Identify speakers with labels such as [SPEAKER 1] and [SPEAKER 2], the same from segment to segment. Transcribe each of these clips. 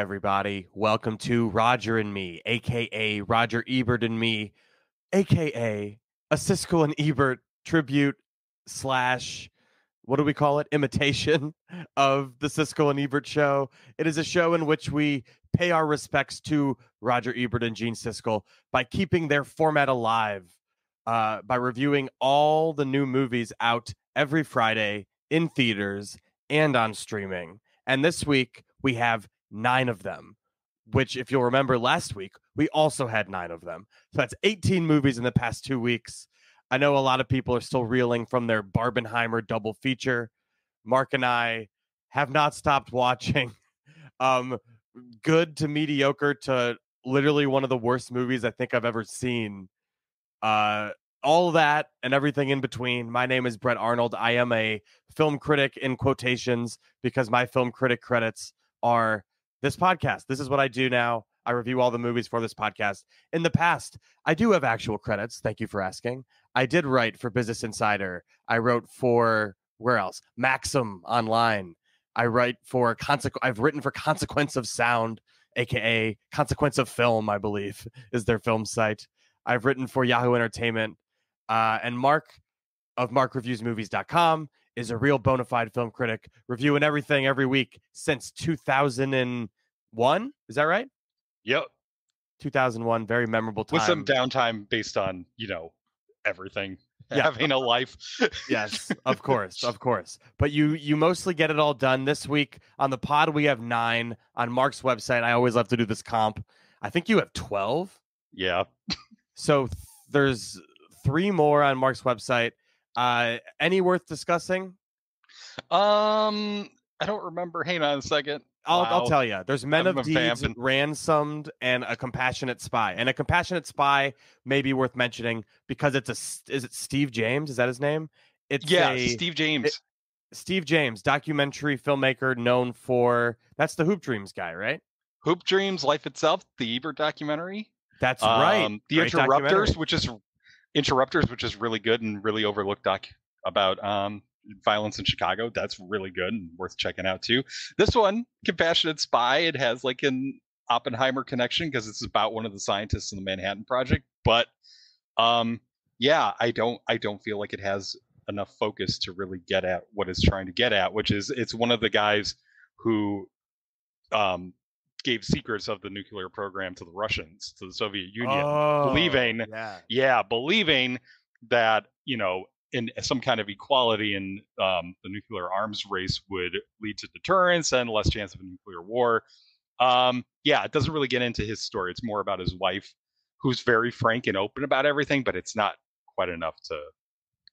[SPEAKER 1] Everybody. Welcome to Roger and Me, aka Roger Ebert and Me, aka a Siskel and Ebert tribute slash what do we call it? Imitation of the Siskel and Ebert show. It is a show in which we pay our respects to Roger Ebert and Gene Siskel by keeping their format alive uh, by reviewing all the new movies out every Friday in theaters and on streaming. And this week we have nine of them, which, if you'll remember last week, we also had nine of them. So that's 18 movies in the past two weeks. I know a lot of people are still reeling from their Barbenheimer double feature. Mark and I have not stopped watching. Um, good to mediocre to literally one of the worst movies I think I've ever seen. Uh, all that and everything in between. My name is Brett Arnold. I am a film critic in quotations because my film critic credits are this podcast. This is what I do now. I review all the movies for this podcast. In the past, I do have actual credits. Thank you for asking. I did write for Business Insider. I wrote for where else? Maxim Online. I write for consequence. I've written for Consequence of Sound, aka Consequence of Film. I believe is their film site. I've written for Yahoo Entertainment, uh, and Mark of MarkReviewsMovies.com is a real bona fide film critic, reviewing everything every week since 2001. Is that right?
[SPEAKER 2] Yep.
[SPEAKER 1] 2001, very memorable time.
[SPEAKER 2] With some downtime based on, you know, everything.
[SPEAKER 1] Yeah.
[SPEAKER 2] Having a life.
[SPEAKER 1] yes, of course, of course. But you you mostly get it all done this week on the pod. We have nine on Mark's website. I always love to do this comp. I think you have twelve.
[SPEAKER 2] Yeah.
[SPEAKER 1] So th- there's three more on Mark's website. Uh, any worth discussing?
[SPEAKER 2] Um, I don't remember. Hang on a second.
[SPEAKER 1] I'll, I'll tell you. There's Men
[SPEAKER 2] I'm
[SPEAKER 1] of Deeds,
[SPEAKER 2] vamping.
[SPEAKER 1] Ransomed, and A Compassionate Spy. And A Compassionate Spy may be worth mentioning because it's a is it Steve James? Is that his name? It's
[SPEAKER 2] Yeah,
[SPEAKER 1] a,
[SPEAKER 2] Steve James.
[SPEAKER 1] Steve James, documentary filmmaker known for that's the Hoop Dreams guy, right?
[SPEAKER 2] Hoop Dreams, Life Itself, the Ebert documentary.
[SPEAKER 1] That's right.
[SPEAKER 2] Um, the
[SPEAKER 1] Great
[SPEAKER 2] Interrupters, which is Interrupters, which is really good and really overlooked doc about um violence in Chicago. That's really good and worth checking out too. This one, Compassionate Spy, it has like an Oppenheimer connection because it's about one of the scientists in the Manhattan Project. But um yeah, I don't I don't feel like it has enough focus to really get at what it's trying to get at, which is it's one of the guys who um gave secrets of the nuclear program to the Russians, to the Soviet Union
[SPEAKER 1] Oh,
[SPEAKER 2] believing-
[SPEAKER 1] yeah.
[SPEAKER 2] yeah, believing that you know in some kind of equality in um, the nuclear arms race would lead to deterrence and less chance of a nuclear war. Um, yeah, it doesn't really get into his story. It's more about his wife, who's very frank and open about everything, but it's not quite enough to,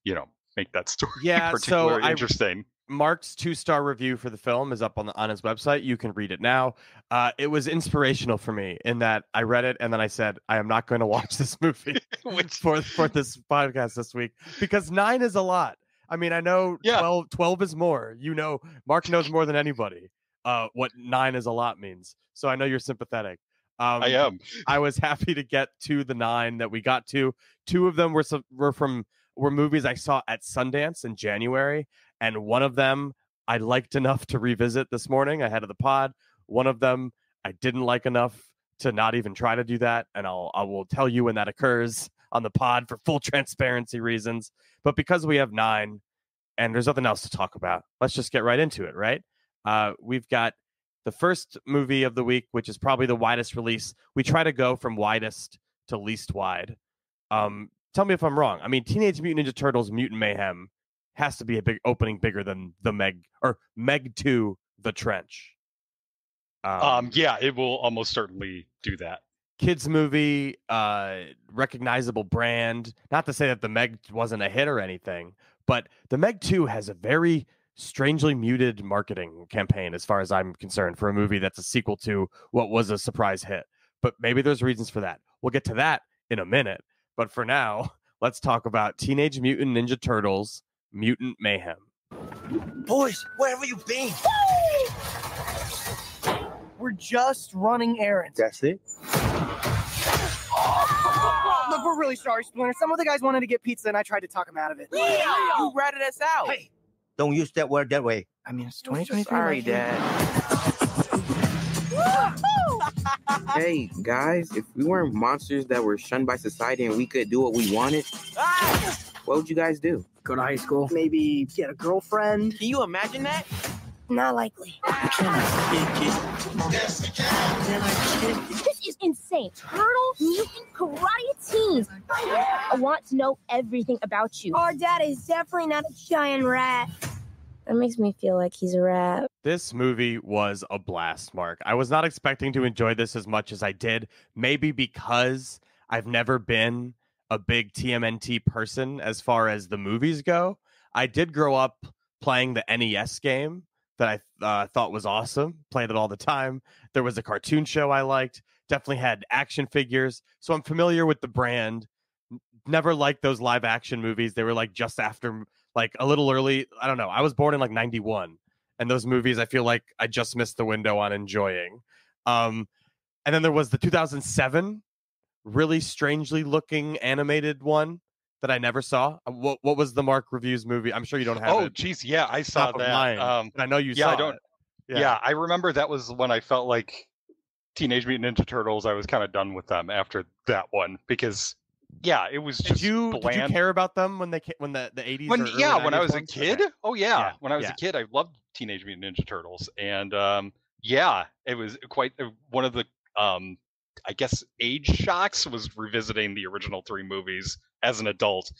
[SPEAKER 2] you know, make that story
[SPEAKER 1] Yeah, so
[SPEAKER 2] particularly
[SPEAKER 1] I-
[SPEAKER 2] interesting.
[SPEAKER 1] Mark's two star review for the film is up on the, on his website. You can read it now. Uh, it was inspirational for me in that I read it and then I said, I am not going to watch this movie
[SPEAKER 2] Which-
[SPEAKER 1] for for this podcast this week because nine is a lot. I mean, I know
[SPEAKER 2] Yeah.
[SPEAKER 1] 12, 12 is more. You know, Mark knows more than anybody uh, what nine is a lot means. So I know you're sympathetic. Um,
[SPEAKER 2] I am.
[SPEAKER 1] I was happy to get to the nine that we got to. Two of them were some, were from were movies I saw at Sundance in January, and one of them I liked enough to revisit this morning ahead of the pod. One of them I didn't like enough to not even try to do that, and I'll I will tell you when that occurs on the pod for full transparency reasons. But because we have nine, and there's nothing else to talk about, let's just get right into it. Right? Uh, we've got the first movie of the week, which is probably the widest release. We try to go from widest to least wide. Um, tell me if I'm wrong. I mean, Teenage Mutant Ninja Turtles: Mutant Mayhem has to be a big opening bigger than the Meg or Meg Two: The Trench. Um,
[SPEAKER 2] Um, yeah, it will almost certainly do that.
[SPEAKER 1] kids movie, uh, recognizable brand. Not to say that the Meg wasn't a hit or anything, but the Meg Two has a very strangely muted marketing campaign, as far as I'm concerned, for a movie that's a sequel to what was a surprise hit. But maybe there's reasons for that. We'll get to that in a minute. But for now, let's talk about Teenage Mutant Ninja Turtles: Mutant Mayhem.
[SPEAKER 3] Boys, where have you been?
[SPEAKER 4] We're just running errands.
[SPEAKER 3] That's it.
[SPEAKER 4] Look, we're really sorry, Splinter. Some of the guys wanted to get pizza, and I tried to talk them out of it.
[SPEAKER 3] You ratted us out. Hey, don't use that word that way.
[SPEAKER 4] I mean, it's 2023.
[SPEAKER 3] Sorry,
[SPEAKER 4] my.
[SPEAKER 3] Dad.
[SPEAKER 5] Hey, guys, if we weren't monsters that were shunned by society and we could do what we wanted,
[SPEAKER 3] Ah!
[SPEAKER 5] what would you guys do?
[SPEAKER 4] Go to high school. Maybe get a girlfriend.
[SPEAKER 3] Can you imagine that?
[SPEAKER 6] Not likely. This is insane. Turtle, mutant, karate teens. I want to know everything about you.
[SPEAKER 7] Our dad is definitely not a giant rat.
[SPEAKER 6] That makes me feel like he's a rat.
[SPEAKER 1] This movie was a blast, Mark. I was not expecting to enjoy this as much as I did, maybe because I've never been a big TMNT person as far as the movies go. I did grow up playing the NES game that I uh, thought was awesome, played it all the time. There was a cartoon show I liked, definitely had action figures. So I'm familiar with the brand. Never liked those live action movies. They were like just after, like a little early. I don't know. I was born in like 91 and those movies i feel like i just missed the window on enjoying um and then there was the 2007 really strangely looking animated one that i never saw Uh, what, what was the mark reviews movie i'm sure you don't have
[SPEAKER 2] Oh, geez, yeah, I saw that.
[SPEAKER 1] mind,
[SPEAKER 2] Um,
[SPEAKER 1] i know you
[SPEAKER 2] yeah, I don't-
[SPEAKER 1] it
[SPEAKER 2] yeah. I remember that was when I felt like Teenage Mutant Ninja Turtles. I was kind of done with them after that one because, yeah, it was
[SPEAKER 1] did
[SPEAKER 2] just
[SPEAKER 1] you
[SPEAKER 2] bland.
[SPEAKER 1] did you care about them when they when the the 80s
[SPEAKER 2] when yeah when i
[SPEAKER 1] 90s
[SPEAKER 2] was a kid
[SPEAKER 1] Okay.
[SPEAKER 2] oh yeah,
[SPEAKER 1] Yeah,
[SPEAKER 2] when i was
[SPEAKER 1] yeah.
[SPEAKER 2] a kid i loved teenage mutant ninja turtles and um yeah it was quite uh, one of the um i guess age shocks was revisiting the original three movies as an adult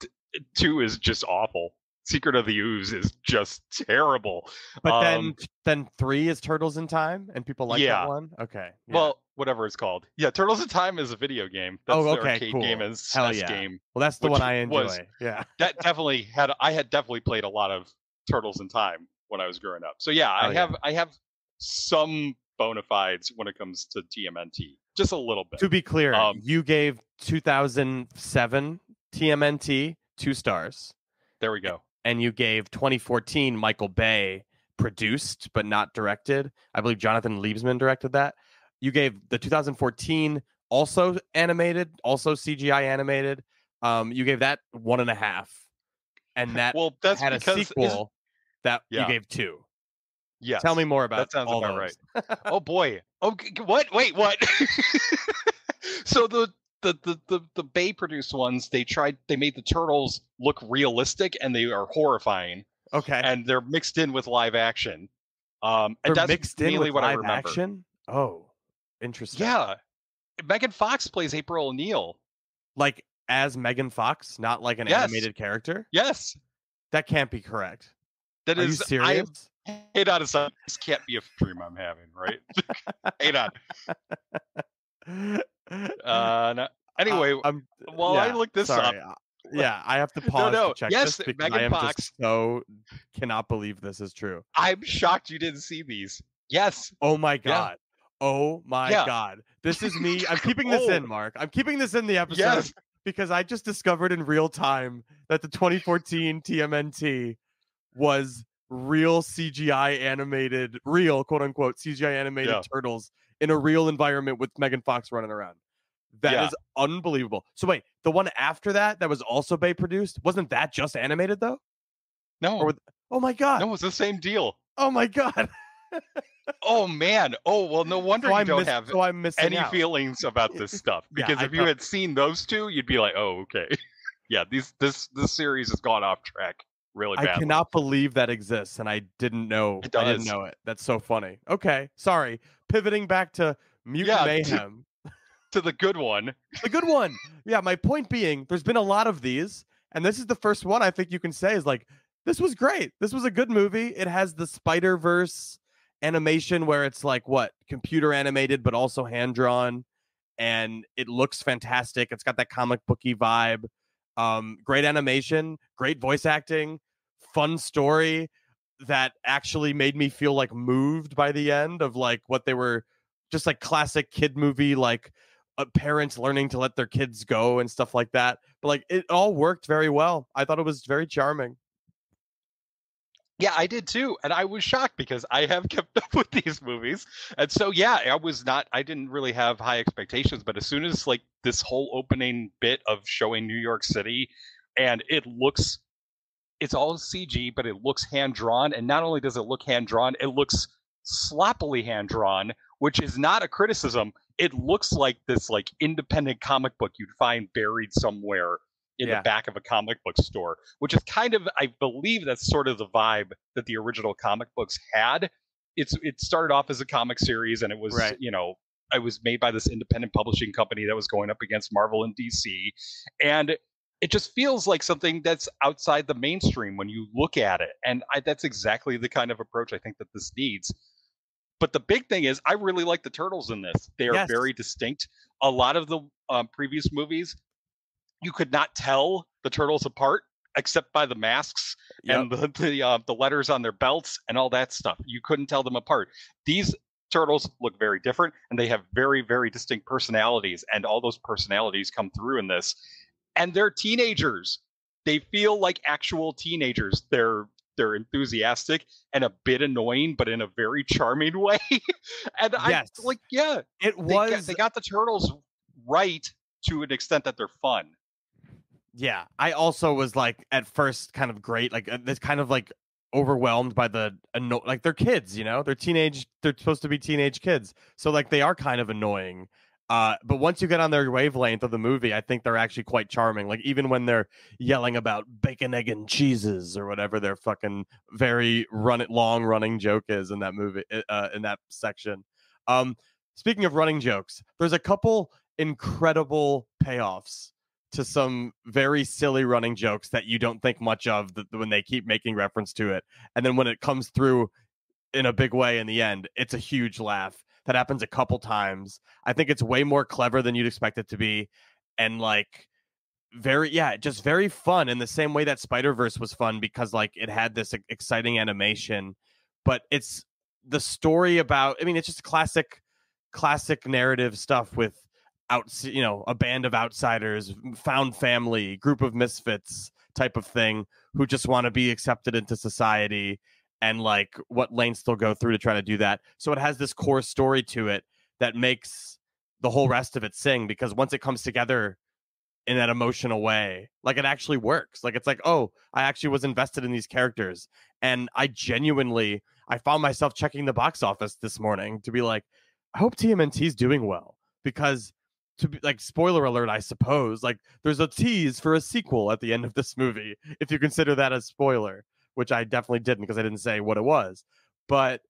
[SPEAKER 2] T- two is just awful secret of the ooze is just terrible
[SPEAKER 1] but then
[SPEAKER 2] Um,
[SPEAKER 1] then three is turtles in time and people like
[SPEAKER 2] Yeah.
[SPEAKER 1] that one okay yeah.
[SPEAKER 2] well whatever it's called yeah turtles in time is a video game that's
[SPEAKER 1] Oh,
[SPEAKER 2] the
[SPEAKER 1] okay,
[SPEAKER 2] arcade game
[SPEAKER 1] cool.
[SPEAKER 2] and
[SPEAKER 1] Hell
[SPEAKER 2] SNES
[SPEAKER 1] yeah.
[SPEAKER 2] game
[SPEAKER 1] well that's the one i enjoy
[SPEAKER 2] was-
[SPEAKER 1] yeah
[SPEAKER 2] that definitely had I had definitely played a lot of Turtles in Time when I was growing up. So yeah, I
[SPEAKER 1] Oh,
[SPEAKER 2] have I have some bona fides when it comes to TMNT, just a little bit.
[SPEAKER 1] To be clear,
[SPEAKER 2] Um,
[SPEAKER 1] you gave 2007 TMNT two stars,
[SPEAKER 2] There we go.
[SPEAKER 1] and you gave 2014 Michael Bay produced but not directed. I believe Jonathan Liebesman directed that. You gave the 2014 also animated, also CGI animated. Um, you gave that one and a half, and that
[SPEAKER 2] Well, that's
[SPEAKER 1] had a sequel that
[SPEAKER 2] Yeah.
[SPEAKER 1] you gave two.
[SPEAKER 2] Yes.
[SPEAKER 1] Tell me more about
[SPEAKER 2] That sounds about
[SPEAKER 1] those.
[SPEAKER 2] right. oh boy. Oh what? Wait, what? so the the, the the the Bay produced ones, they tried they made the turtles look realistic and they are horrifying.
[SPEAKER 1] Okay,
[SPEAKER 2] And they're mixed in with live action. Um
[SPEAKER 1] they're
[SPEAKER 2] and that's
[SPEAKER 1] mixed in with
[SPEAKER 2] what I
[SPEAKER 1] live
[SPEAKER 2] remember.
[SPEAKER 1] action. Oh, interesting.
[SPEAKER 2] Yeah. Megan Fox plays April O'Neil.
[SPEAKER 1] like as Megan Fox, not like an
[SPEAKER 2] Yes.
[SPEAKER 1] animated character.
[SPEAKER 2] Yes.
[SPEAKER 1] That can't be correct.
[SPEAKER 2] That
[SPEAKER 1] Are you
[SPEAKER 2] is I
[SPEAKER 1] serious?
[SPEAKER 2] Hey, on, this can't be a dream I'm having, right? hey, on. Uh, no. Anyway,
[SPEAKER 1] I'm,
[SPEAKER 2] while I look this
[SPEAKER 1] sorry,
[SPEAKER 2] up,
[SPEAKER 1] uh, yeah, I have to pause
[SPEAKER 2] no,
[SPEAKER 1] to check
[SPEAKER 2] yes,
[SPEAKER 1] this because
[SPEAKER 2] Megan
[SPEAKER 1] I am
[SPEAKER 2] Fox.
[SPEAKER 1] just so cannot believe this is true.
[SPEAKER 2] I'm shocked you didn't see these. Yes.
[SPEAKER 1] Oh my god. Oh my
[SPEAKER 2] Yeah.
[SPEAKER 1] god. This is me. I'm keeping this in,
[SPEAKER 2] Oh.
[SPEAKER 1] Mark. I'm keeping this in the episode
[SPEAKER 2] Yes.
[SPEAKER 1] because I just discovered in real time that the 2014 TMNT was real CGI animated, real quote unquote CGI animated
[SPEAKER 2] Yeah.
[SPEAKER 1] turtles in a real environment with Megan Fox running around. That is
[SPEAKER 2] Yeah.
[SPEAKER 1] unbelievable. So wait, the one after that that was also Bay produced, wasn't that just animated though?
[SPEAKER 2] No.
[SPEAKER 1] Or Oh my god.
[SPEAKER 2] no, it's the same deal.
[SPEAKER 1] Oh my god.
[SPEAKER 2] Oh man. Oh well, no wonder
[SPEAKER 1] so
[SPEAKER 2] you
[SPEAKER 1] I'm
[SPEAKER 2] don't
[SPEAKER 1] miss-
[SPEAKER 2] have
[SPEAKER 1] so I'm
[SPEAKER 2] any
[SPEAKER 1] out.
[SPEAKER 2] feelings about this stuff.
[SPEAKER 1] Yeah,
[SPEAKER 2] Because
[SPEAKER 1] I
[SPEAKER 2] if you had seen those two, you'd be like, oh, okay. yeah, these this this series has gone off track really
[SPEAKER 1] I cannot believe that exists, and I didn't know.
[SPEAKER 2] It
[SPEAKER 1] I didn't know it. That's so funny. Okay, sorry. Pivoting back to Mutant
[SPEAKER 2] Yeah, to-
[SPEAKER 1] Mayhem,
[SPEAKER 2] to the good one.
[SPEAKER 1] the good one. Yeah, my point being, there's been a lot of these, and this is the first one I think you can say is like, this was great. This was a good movie. It has the Spider Verse animation where it's like what computer animated, but also hand drawn, and it looks fantastic. It's got that comic booky vibe. Um, great animation, great voice acting, fun story that actually made me feel like moved by the end of like what they were just like classic kid movie like uh, parents learning to let their kids go and stuff like that. But like it all worked very well. I thought it was very charming
[SPEAKER 2] Yeah, I did too, and I was shocked because I have kept up with these movies, and so yeah, I was not. I didn't really have high expectations, but as soon as like this whole opening bit of showing New York City, and it looks, it's all CG, but it looks hand drawn, and not only does it look hand drawn, it looks sloppily hand drawn, which is not a criticism. It looks like this like independent comic book you'd find buried somewhere in
[SPEAKER 1] Yeah.
[SPEAKER 2] the back of a comic book store, which is kind of I believe that's sort of the vibe that the original comic books had. It's it started off as a comic series and it was
[SPEAKER 1] Right.
[SPEAKER 2] you know it was made by this independent publishing company that was going up against Marvel and DC and it just feels like something that's outside the mainstream when you look at it and I, that's exactly the kind of approach I think that this needs but the big thing is I really like the turtles in this they are
[SPEAKER 1] Yes.
[SPEAKER 2] very distinct a lot of the um, previous movies you could not tell the turtles apart except by the masks and the the, uh, the letters on their belts and all that stuff. You couldn't tell them apart. These turtles look very different and they have very very distinct personalities and all those personalities come through in this. And they're teenagers. They feel like actual teenagers. They're they're enthusiastic and a bit annoying but in a very charming way. and
[SPEAKER 1] Yes.
[SPEAKER 2] I like yeah,
[SPEAKER 1] It
[SPEAKER 2] they got,
[SPEAKER 1] was
[SPEAKER 2] they got the turtles right to an extent that they're fun.
[SPEAKER 1] Yeah, I also was like at first kind of great, like uh, this kind of like overwhelmed by the anno- like they're kids, you know, they're teenage, they're supposed to be teenage kids, so like they are kind of annoying. Uh, but once you get on their wavelength of the movie, I think they're actually quite charming. Like even when they're yelling about bacon, egg, and cheeses or whatever their fucking very run it long running joke is in that movie, uh, in that section. Um, speaking of running jokes, there's a couple incredible payoffs to some very silly running jokes that you don't think much of th- when they keep making reference to it. And then when it comes through in a big way in the end, it's a huge laugh. That happens a couple times. I think it's way more clever than you'd expect it to be. And like, very, yeah, just very fun in the same way that Spider Verse was fun because like it had this exciting animation, but it's the story about, I mean, it's just classic, classic narrative stuff with out you know a band of outsiders found family group of misfits type of thing who just want to be accepted into society and like what lengths they'll go through to try to do that. So it has this core story to it that makes the whole rest of it sing because once it comes together in that emotional way like it actually works. Like it's like oh i actually was invested in these characters. And i genuinely i found myself checking the box office this morning to be like i hope tmnt's doing well because to be like spoiler alert i suppose like there's a tease for a sequel at the end of this movie if you consider that a spoiler which i definitely didn't because i didn't say what it was but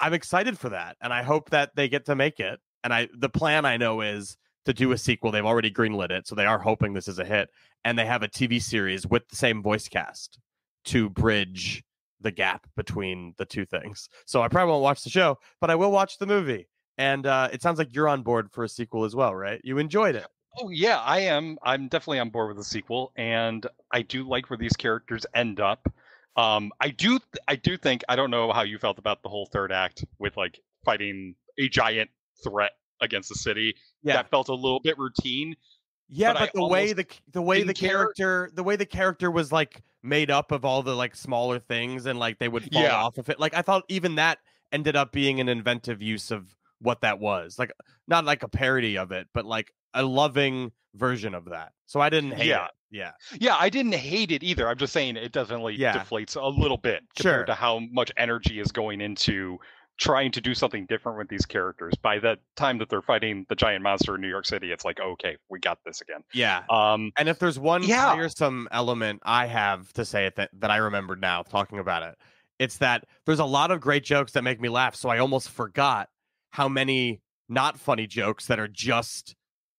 [SPEAKER 1] i'm excited for that and i hope that they get to make it and i the plan i know is to do a sequel they've already greenlit it so they are hoping this is a hit and they have a tv series with the same voice cast to bridge the gap between the two things so i probably won't watch the show but i will watch the movie and uh, it sounds like you're on board for a sequel as well, right? You enjoyed it.
[SPEAKER 2] Oh yeah, I am. I'm definitely on board with the sequel, and I do like where these characters end up. Um, I do, I do think. I don't know how you felt about the whole third act with like fighting a giant threat against the city.
[SPEAKER 1] Yeah.
[SPEAKER 2] That felt a little bit routine.
[SPEAKER 1] Yeah,
[SPEAKER 2] but
[SPEAKER 1] but, the way the the way the
[SPEAKER 2] didn't care.
[SPEAKER 1] character the way the character was like made up of all the like smaller things and like they would fall
[SPEAKER 2] Yeah.
[SPEAKER 1] off of it. Like I thought even that ended up being an inventive use of what that was. Like not like a parody of it, but like a loving version of that. So I didn't hate
[SPEAKER 2] Yeah.
[SPEAKER 1] it. Yeah.
[SPEAKER 2] Yeah, I didn't hate it either. I'm just saying it definitely
[SPEAKER 1] Yeah.
[SPEAKER 2] deflates a little bit compared
[SPEAKER 1] Sure.
[SPEAKER 2] to how much energy is going into trying to do something different with these characters. By the time that they're fighting the giant monster in New York City, it's like, okay, we got this again.
[SPEAKER 1] Yeah.
[SPEAKER 2] Um,
[SPEAKER 1] And if there's one
[SPEAKER 2] Yeah.
[SPEAKER 1] tiresome element I have to say it that, that I remembered now talking about it, it's that there's a lot of great jokes that make me laugh. So I almost forgot how many not funny jokes that are just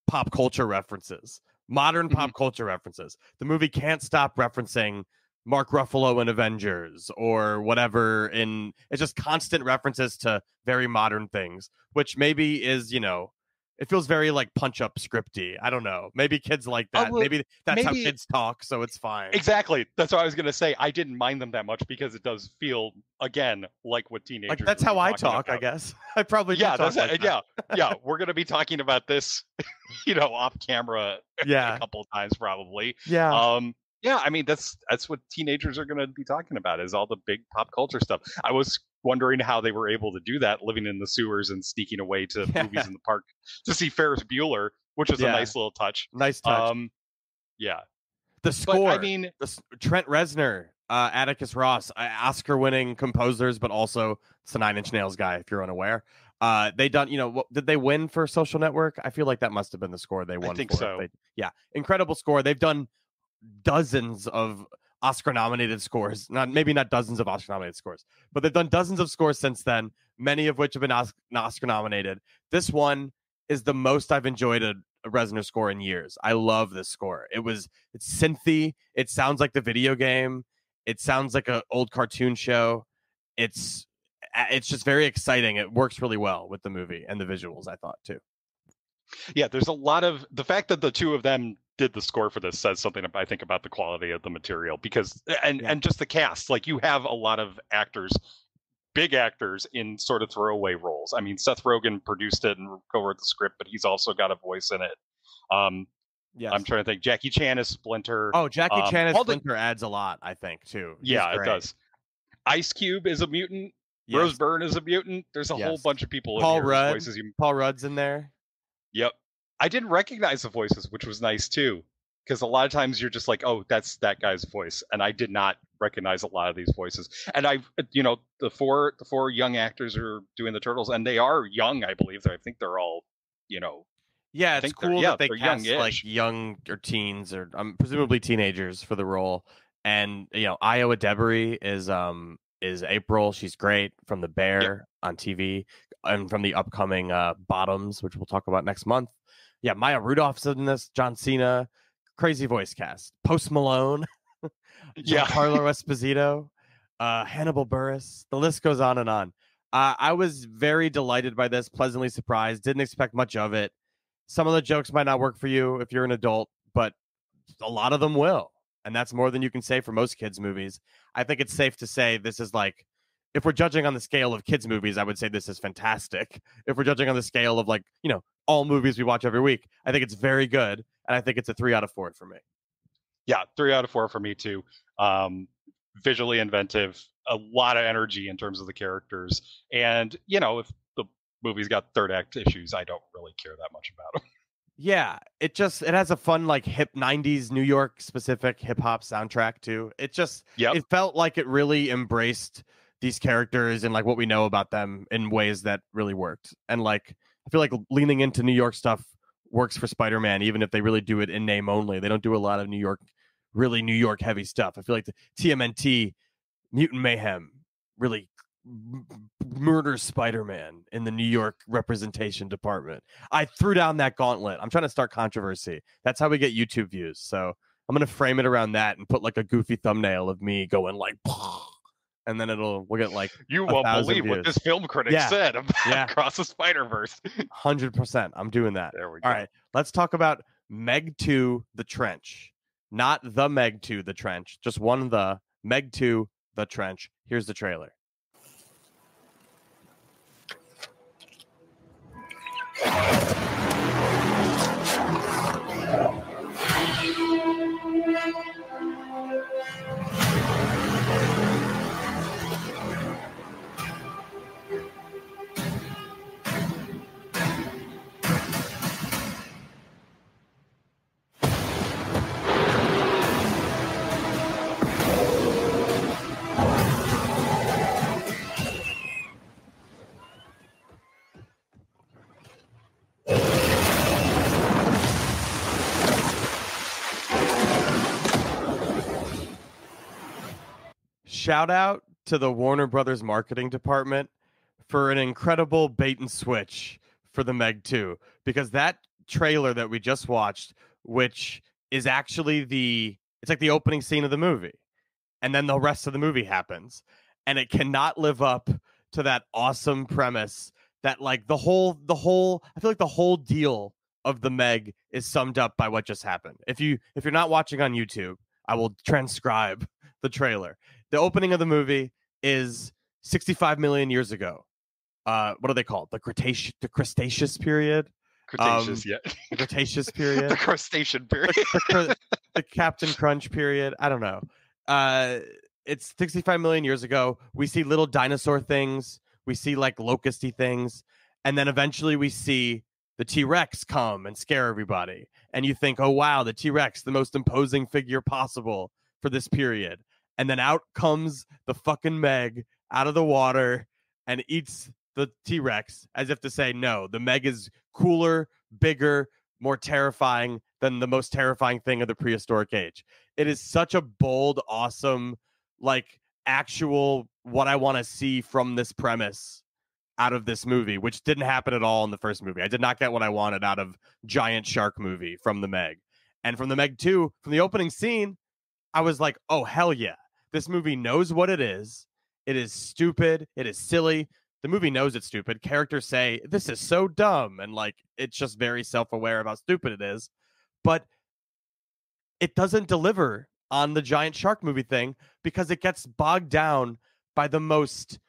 [SPEAKER 1] pop culture references, modern
[SPEAKER 2] Mm-hmm.
[SPEAKER 1] pop culture references. The movie can't stop referencing Mark Ruffalo in Avengers or whatever. In it's just constant references to very modern things, which maybe is you know. It feels very like punch up scripty. I don't know. Maybe kids like
[SPEAKER 2] Oh,
[SPEAKER 1] that. maybe that's how kids talk, so it's fine.
[SPEAKER 2] exactly. That's what I was gonna say. I didn't mind them that much because it does feel again like what teenagers.
[SPEAKER 1] Like that's how I talk, I guess. I probably
[SPEAKER 2] Yeah,
[SPEAKER 1] talk
[SPEAKER 2] that's
[SPEAKER 1] like
[SPEAKER 2] it.
[SPEAKER 1] that.
[SPEAKER 2] yeah, yeah. We're gonna be talking about this, you know, off camera
[SPEAKER 1] Yeah,
[SPEAKER 2] a couple of times probably.
[SPEAKER 1] yeah.
[SPEAKER 2] Um, yeah, I mean that's that's what teenagers are going to be talking about is all the big pop culture stuff. I was wondering how they were able to do that, living in the sewers and sneaking away to
[SPEAKER 1] Yeah.
[SPEAKER 2] movies in the park to see Ferris Bueller, which was
[SPEAKER 1] Yeah.
[SPEAKER 2] a nice little touch.
[SPEAKER 1] nice touch.
[SPEAKER 2] Um, yeah,
[SPEAKER 1] the
[SPEAKER 2] but
[SPEAKER 1] score.
[SPEAKER 2] I mean,
[SPEAKER 1] the Trent Reznor uh, Atticus Ross, uh, Oscar-winning composers, but also it's a Nine Inch Nails guy. If you're unaware, uh, they done. You know, what, did they win for Social Network? I feel like that must have been the score they won.
[SPEAKER 2] think
[SPEAKER 1] for.
[SPEAKER 2] so.
[SPEAKER 1] They- yeah, incredible score. They've done dozens of Oscar-nominated scores. Not maybe not dozens of Oscar-nominated scores, but they've done dozens of scores since then. Many of which have been Oscar-nominated. This one is the most I've enjoyed a, a Reznor score in years. I love this score. It was it's synthy. It sounds like the video game. It sounds like an old cartoon show. It's it's just very exciting. It works really well with the movie and the visuals. I thought too.
[SPEAKER 2] yeah there's a lot of the fact that the two of them did the score for this says something i think about the quality of the material because and
[SPEAKER 1] Yeah.
[SPEAKER 2] and just the cast like you have a lot of actors big actors in sort of throwaway roles i mean seth rogen produced it and co-wrote the script but he's also got a voice in it um
[SPEAKER 1] Yeah.
[SPEAKER 2] i'm trying to think jackie chan is splinter
[SPEAKER 1] Oh, Jackie
[SPEAKER 2] um,
[SPEAKER 1] Chan is
[SPEAKER 2] all the-
[SPEAKER 1] Splinter adds a lot. I think too. He's
[SPEAKER 2] yeah it does ice cube is a mutant
[SPEAKER 1] Yes.
[SPEAKER 2] rose byrne is a mutant there's a whole bunch of people
[SPEAKER 1] Paul Rudd.
[SPEAKER 2] voices you
[SPEAKER 1] Paul Rudd's in there.
[SPEAKER 2] Yep. I didn't recognize the voices, which was nice too. Because a lot of times you're just like, oh, that's that guy's voice. And I did not recognize a lot of these voices. And I you know, the four the four young actors are doing the turtles, and they are young, I believe. I think they're all, you know,
[SPEAKER 1] Yeah, it's cool
[SPEAKER 2] yeah,
[SPEAKER 1] that they
[SPEAKER 2] they're
[SPEAKER 1] cast like
[SPEAKER 2] young-ish.
[SPEAKER 1] young or teens or um, presumably teenagers for the role. And you know, Ayo Edebiri is um is April. She's great from The Bear on TV and from the upcoming uh Bottoms, which we'll talk about next month. Yeah, Maya Rudolph's in this. John Cena, crazy voice cast. Post Malone,
[SPEAKER 2] Yeah.
[SPEAKER 1] Carlo Esposito, uh, Hannibal Buress. The list goes on and on. Uh, I was very delighted by this, pleasantly surprised. Didn't expect much of it. Some of the jokes might not work for you if you're an adult, but a lot of them will. And that's more than you can say for most kids' movies. I think it's safe to say this is like, if we're judging on the scale of kids' movies, I would say this is fantastic. If we're judging on the scale of like, you know, all movies we watch every week, I think it's very good. And I think it's a three out of four for me.
[SPEAKER 2] yeah, three out of four for me too. Um, visually inventive, a lot of energy in terms of the characters, and you know, if the movie's got third act issues, I don't really care that much about them.
[SPEAKER 1] Yeah, it just it has a fun like hip 90s New York specific hip hop soundtrack too. It just
[SPEAKER 2] Yep.
[SPEAKER 1] it felt like it really embraced these characters and like what we know about them in ways that really worked. And like I feel like leaning into New York stuff works for Spider-Man even if they really do it in name only. They don't do a lot of New York really New York heavy stuff. I feel like the TMNT Mutant Mayhem really m- m- murders Spider-Man in the New York representation department. I threw down that gauntlet. I'm trying to start controversy. That's how we get YouTube views. So I'm gonna frame it around that and put like a goofy thumbnail of me going like, and then it'll we'll get like
[SPEAKER 2] You won't believe what this film critic
[SPEAKER 1] Yeah.
[SPEAKER 2] said about
[SPEAKER 1] Yeah.
[SPEAKER 2] Across the Spider Verse.
[SPEAKER 1] hundred percent. I'm doing that.
[SPEAKER 2] There we go.
[SPEAKER 1] All right, let's talk about Meg 2 The Trench. Not the Meg 2 The Trench, just one of the Meg 2 The Trench. Here's the trailer. Shout out to the Warner Brothers marketing department for an incredible bait and switch for the Meg 2 because that trailer that we just watched which is actually the it's like the opening scene of the movie and then the rest of the movie happens and it cannot live up to that awesome premise that like the whole the whole I feel like the whole deal of the Meg is summed up by what just happened. If you if you're not watching on YouTube, I will transcribe the trailer. The opening of the movie is 65 million years ago. Uh, what are they called? The Cretaceous, the Cretaceous period,
[SPEAKER 2] Cretaceous,
[SPEAKER 1] Um,
[SPEAKER 2] yeah.
[SPEAKER 1] the Cretaceous
[SPEAKER 2] the
[SPEAKER 1] period,
[SPEAKER 2] crustacean period.
[SPEAKER 1] the, cr- the Captain Crunch period. I don't know. Uh, it's 65 million years ago. We see little dinosaur things. We see like locusty things, and then eventually we see the T Rex come and scare everybody. And you think, oh wow, the T Rex, the most imposing figure possible for this period. And then out comes the fucking Meg out of the water and eats the T Rex as if to say, no, the Meg is cooler, bigger, more terrifying than the most terrifying thing of the prehistoric age. It is such a bold, awesome, like actual what I want to see from this premise out of this movie, which didn't happen at all in the first movie. I did not get what I wanted out of giant shark movie from the Meg. And from the Meg 2, from the opening scene, I was like, oh, hell yeah. This movie knows what it is. It is stupid. It is silly. The movie knows it's stupid. Characters say, this is so dumb. And like, it's just very self aware of how stupid it is. But it doesn't deliver on the giant shark movie thing because it gets bogged down by the most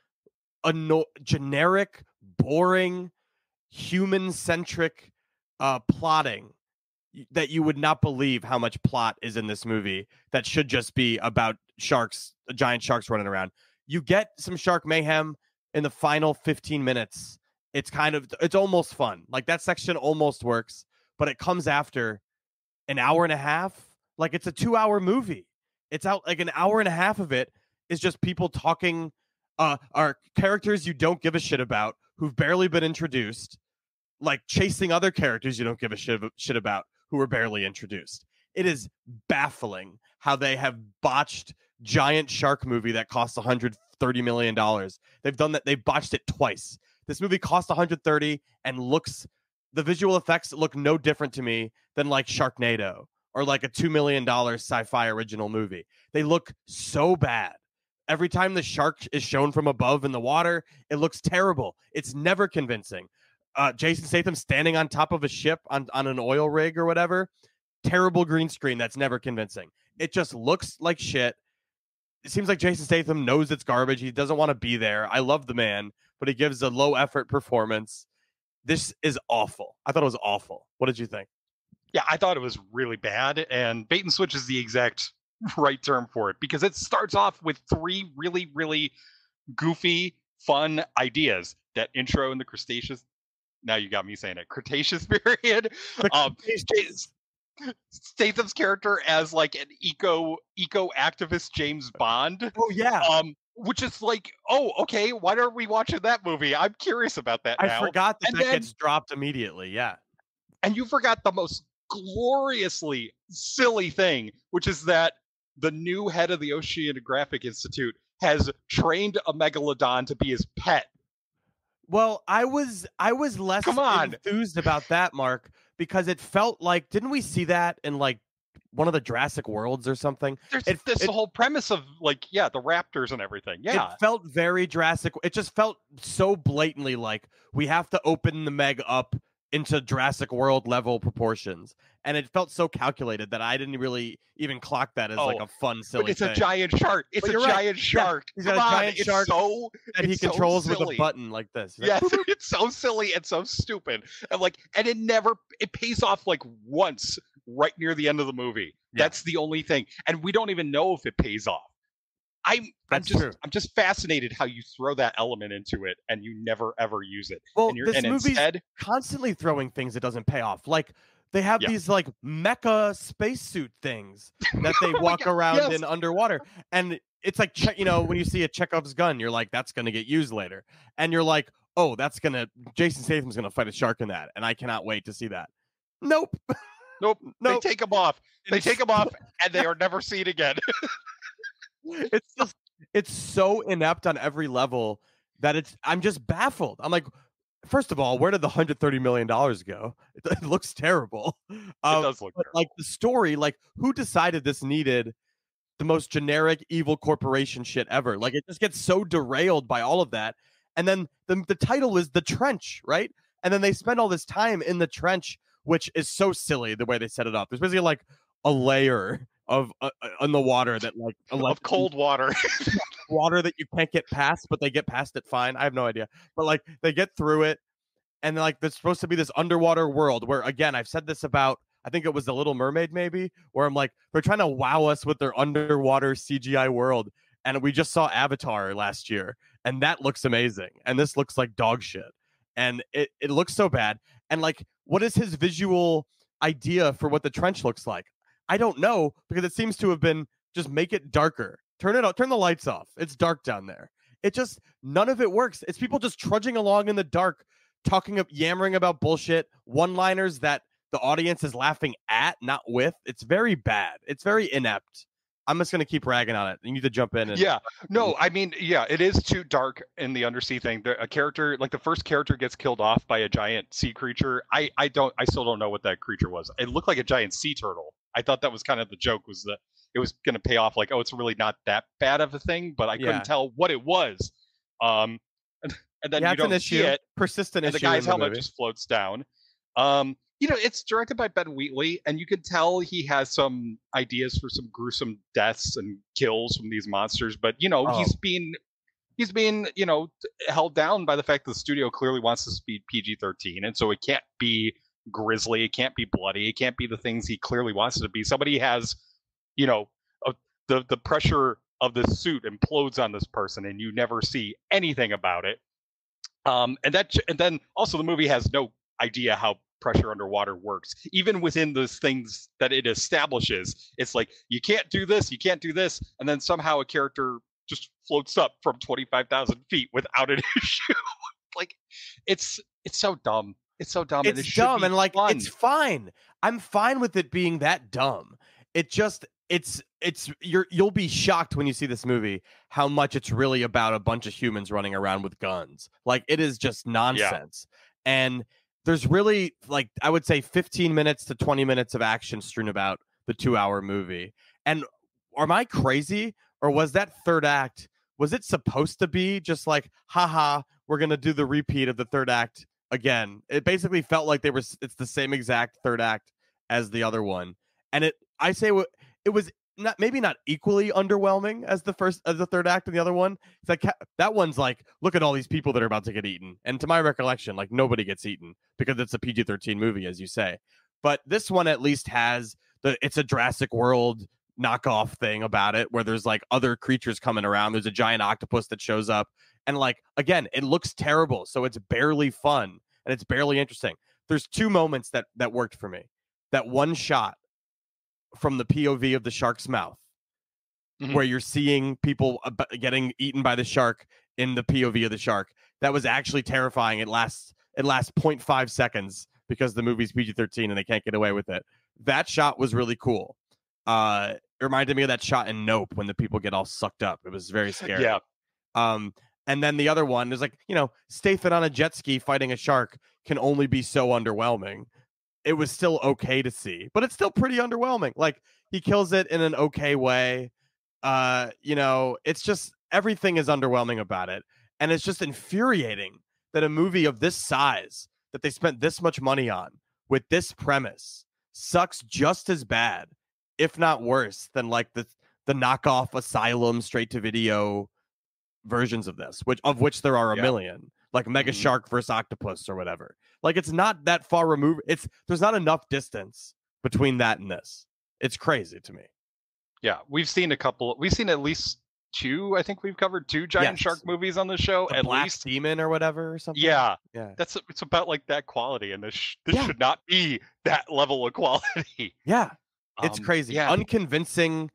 [SPEAKER 1] anno- generic, boring, human centric uh, plotting that you would not believe how much plot is in this movie that should just be about sharks, giant sharks running around. You get some shark mayhem in the final 15 minutes. It's kind of, it's almost fun. Like that section almost works, but it comes after an hour and a half. Like it's a two hour movie. It's out like an hour and a half of it is just people talking uh are characters you don't give a shit about who've barely been introduced like chasing other characters you don't give a shit, shit about who were barely introduced. It is baffling how they have botched giant shark movie that costs 130 million dollars. They've done that they botched it twice. This movie cost 130 and looks the visual effects look no different to me than like sharknado or like a $2 million sci-fi original movie. They look so bad. Every time the shark is shown from above in the water, it looks terrible. It's never convincing. Uh, Jason Statham standing on top of a ship on, on an oil rig or whatever, terrible green screen that's never convincing. It just looks like shit. It seems like Jason Statham knows it's garbage. He doesn't want to be there. I love the man, but he gives a low effort performance. This is awful. I thought it was awful. What did you think?
[SPEAKER 2] Yeah, I thought it was really bad, and bait and switch is the exact right term for it because it starts off with three really, really goofy, fun ideas. That intro in the Cretaceous. Now you got me saying it. Cretaceous period. Um, Statham's character as like an eco eco activist James Bond.
[SPEAKER 1] Oh yeah.
[SPEAKER 2] Um, which is like, oh, okay. Why are we watching that movie? I'm curious about that.
[SPEAKER 1] I
[SPEAKER 2] now.
[SPEAKER 1] forgot that
[SPEAKER 2] And
[SPEAKER 1] that
[SPEAKER 2] then-
[SPEAKER 1] gets dropped immediately. Yeah.
[SPEAKER 2] and you forgot the most gloriously silly thing, which is that the new head of the Oceanographic Institute has trained a megalodon to be his pet.
[SPEAKER 1] Well, I was I was less
[SPEAKER 2] Come on.
[SPEAKER 1] enthused about that, Mark, because it felt like didn't we see that in like one of the Jurassic Worlds or something?
[SPEAKER 2] There's
[SPEAKER 1] It-
[SPEAKER 2] this
[SPEAKER 1] it-
[SPEAKER 2] whole premise of like, yeah, the raptors and everything. Yeah.
[SPEAKER 1] It felt very Jurassic. It just felt so blatantly like we have to open the Meg up into Jurassic World level proportions, and it felt so calculated that I didn't really even clock that as like
[SPEAKER 2] Oh,
[SPEAKER 1] a fun, silly
[SPEAKER 2] but it's
[SPEAKER 1] thing
[SPEAKER 2] a giant shark. It's a
[SPEAKER 1] right.
[SPEAKER 2] giant shark.
[SPEAKER 1] he's got
[SPEAKER 2] Come
[SPEAKER 1] a
[SPEAKER 2] on,
[SPEAKER 1] giant
[SPEAKER 2] it's So
[SPEAKER 1] that he
[SPEAKER 2] it's so
[SPEAKER 1] controls with a button like this. He's like,
[SPEAKER 2] Yes, it's so silly and so stupid. And like, and it never it pays off like once right near the end of the movie.
[SPEAKER 1] Yeah.
[SPEAKER 2] That's the only thing, and we don't even know if it pays off. I'm I'm just
[SPEAKER 1] true.
[SPEAKER 2] I'm just fascinated how you throw that element into it and you never ever use it.
[SPEAKER 1] Well,
[SPEAKER 2] and you're
[SPEAKER 1] this
[SPEAKER 2] and
[SPEAKER 1] movie's
[SPEAKER 2] instead,
[SPEAKER 1] constantly throwing things that doesn't pay off. Like they have
[SPEAKER 2] Yeah.
[SPEAKER 1] these like mecha spacesuit things that they
[SPEAKER 2] Oh
[SPEAKER 1] walk around
[SPEAKER 2] yes.
[SPEAKER 1] in underwater, and it's like you know when you see a Chekhov's gun, you're like that's gonna get used later, and you're like, oh, that's gonna Jason Statham's gonna fight a shark in that, and I cannot wait to see that. Nope,
[SPEAKER 2] nope,
[SPEAKER 1] nope.
[SPEAKER 2] they take them off. They take them off, and they are never seen again.
[SPEAKER 1] It's just it's so inept on every level that it's I'm just baffled. I'm like, first of all, where did the hundred thirty million dollars go? It, it looks terrible.
[SPEAKER 2] it
[SPEAKER 1] Um,
[SPEAKER 2] does look
[SPEAKER 1] but
[SPEAKER 2] terrible.
[SPEAKER 1] like the story, like who decided this needed the most generic evil corporation shit ever? Like it just gets so derailed by all of that. And then the the title is the trench, right? And then they spend all this time in the trench, which is so silly the way they set it up. There's basically like a layer of uh, uh, in the water that like
[SPEAKER 2] a
[SPEAKER 1] lot of
[SPEAKER 2] cold water.
[SPEAKER 1] water that you can't get past, but they get past it fine. I have no idea. But like they get through it, and like there's supposed to be this underwater world where again, I've said this about I think it was the Little Mermaid, maybe, where I'm like, they're trying to wow us with their underwater CGI world. And we just saw Avatar last year, and that looks amazing. And this looks like dog shit. And it, it looks so bad. And like, what is his visual idea for what the trench looks like? I don't know because it seems to have been just make it darker. Turn it off. Turn the lights off. It's dark down there. It just none of it works. It's people just trudging along in the dark, talking up, yammering about bullshit, one-liners that the audience is laughing at, not with. It's very bad. It's very inept. I'm just gonna keep ragging on it. You need to jump in. And,
[SPEAKER 2] Yeah, no, I mean, yeah, it is too dark in the undersea thing. The, a character, like the first character, gets killed off by a giant sea creature. I, I don't, I still don't know what that creature was. It looked like a giant sea turtle. I thought that was kind of the joke was that it was going to pay off. Like, oh, it's really not that bad of a thing, but I couldn't
[SPEAKER 1] Yeah.
[SPEAKER 2] tell what it was. Um, and, and then
[SPEAKER 1] yeah,
[SPEAKER 2] you don't
[SPEAKER 1] an
[SPEAKER 2] see
[SPEAKER 1] issue.
[SPEAKER 2] it,
[SPEAKER 1] Persistent
[SPEAKER 2] and the guy's
[SPEAKER 1] the
[SPEAKER 2] helmet
[SPEAKER 1] movie.
[SPEAKER 2] just floats down. Um, you know, it's directed by Ben Wheatley, and you can tell he has some ideas for some gruesome deaths and kills from these monsters. But you know,
[SPEAKER 1] Oh.
[SPEAKER 2] he's being he's being you know held down by the fact that the studio clearly wants this to be PG-13, and so it can't be grisly, it can't be bloody, it can't be the things he clearly wants it to be. Somebody has, you know, a, the the pressure of the suit implodes on this person, and you never see anything about it. Um, and that, and then also the movie has no idea how pressure underwater works. Even within those things that it establishes, it's like you can't do this, you can't do this, and then somehow a character just floats up from twenty five thousand feet without an issue. like, it's it's so dumb. It's so dumb. and it
[SPEAKER 1] it's dumb and like
[SPEAKER 2] fun.
[SPEAKER 1] it's fine. I'm fine with it being that dumb. It just it's it's you're you'll be shocked when you see this movie how much it's really about a bunch of humans running around with guns. Like it is just nonsense. And there's really like I would say 15 minutes to 20 minutes of action strewn about the 2-hour movie. And am I crazy or was that third act was it supposed to be just like haha we're going to do the repeat of the third act again. It basically felt like they were it's the same exact third act as the other one. And it I say it was not maybe not equally underwhelming as the first as the third act and the other one. Like that one's like look at all these people that are about to get eaten. And to my recollection, like nobody gets eaten because it's a PG-13 movie as you say. But this one at least has the it's a Jurassic World knockoff thing about it where there's like other creatures coming around. There's a giant octopus that shows up and like again, it looks terrible, so it's barely fun and it's barely interesting. There's two moments that that worked for me. That one shot from the POV of the shark's mouth,
[SPEAKER 2] Mhm.
[SPEAKER 1] where you're seeing people getting eaten by the shark in the POV of the shark. That was actually terrifying. It lasts it lasts 0.5 seconds because the movie's PG-13 and they can't get away with it. That shot was really cool. Uh, it reminded me of that shot in Nope when the people get all sucked up. It was very scary.
[SPEAKER 2] yeah,
[SPEAKER 1] Um, and then the other one is like, you know, Statham on a jet ski fighting a shark can only be so underwhelming. It was still okay to see, but it's still pretty underwhelming. Like he kills it in an okay way. Uh, you know, it's just everything is underwhelming about it. And it's just infuriating that a movie of this size that they spent this much money on with this premise sucks just as bad, if not worse, than like the the knockoff asylum straight to video versions of this, which of which there are a
[SPEAKER 2] Yeah.
[SPEAKER 1] million, like Mega
[SPEAKER 2] Mhm.
[SPEAKER 1] Shark versus Octopus or whatever. Like it's not that far removed. It's there's not enough distance between that and this. It's crazy to me.
[SPEAKER 2] yeah. We've seen a couple. We've seen at least two. I think we've covered two giant
[SPEAKER 1] Yes.
[SPEAKER 2] shark movies on the show.
[SPEAKER 1] The
[SPEAKER 2] at
[SPEAKER 1] Black
[SPEAKER 2] least,
[SPEAKER 1] Demon or whatever or something.
[SPEAKER 2] yeah.
[SPEAKER 1] yeah,
[SPEAKER 2] That's it's about like that quality, and this sh- this
[SPEAKER 1] Yeah.
[SPEAKER 2] should not be that level of quality.
[SPEAKER 1] yeah. It's
[SPEAKER 2] Um,
[SPEAKER 1] crazy.
[SPEAKER 2] Yeah,
[SPEAKER 1] Unconvincing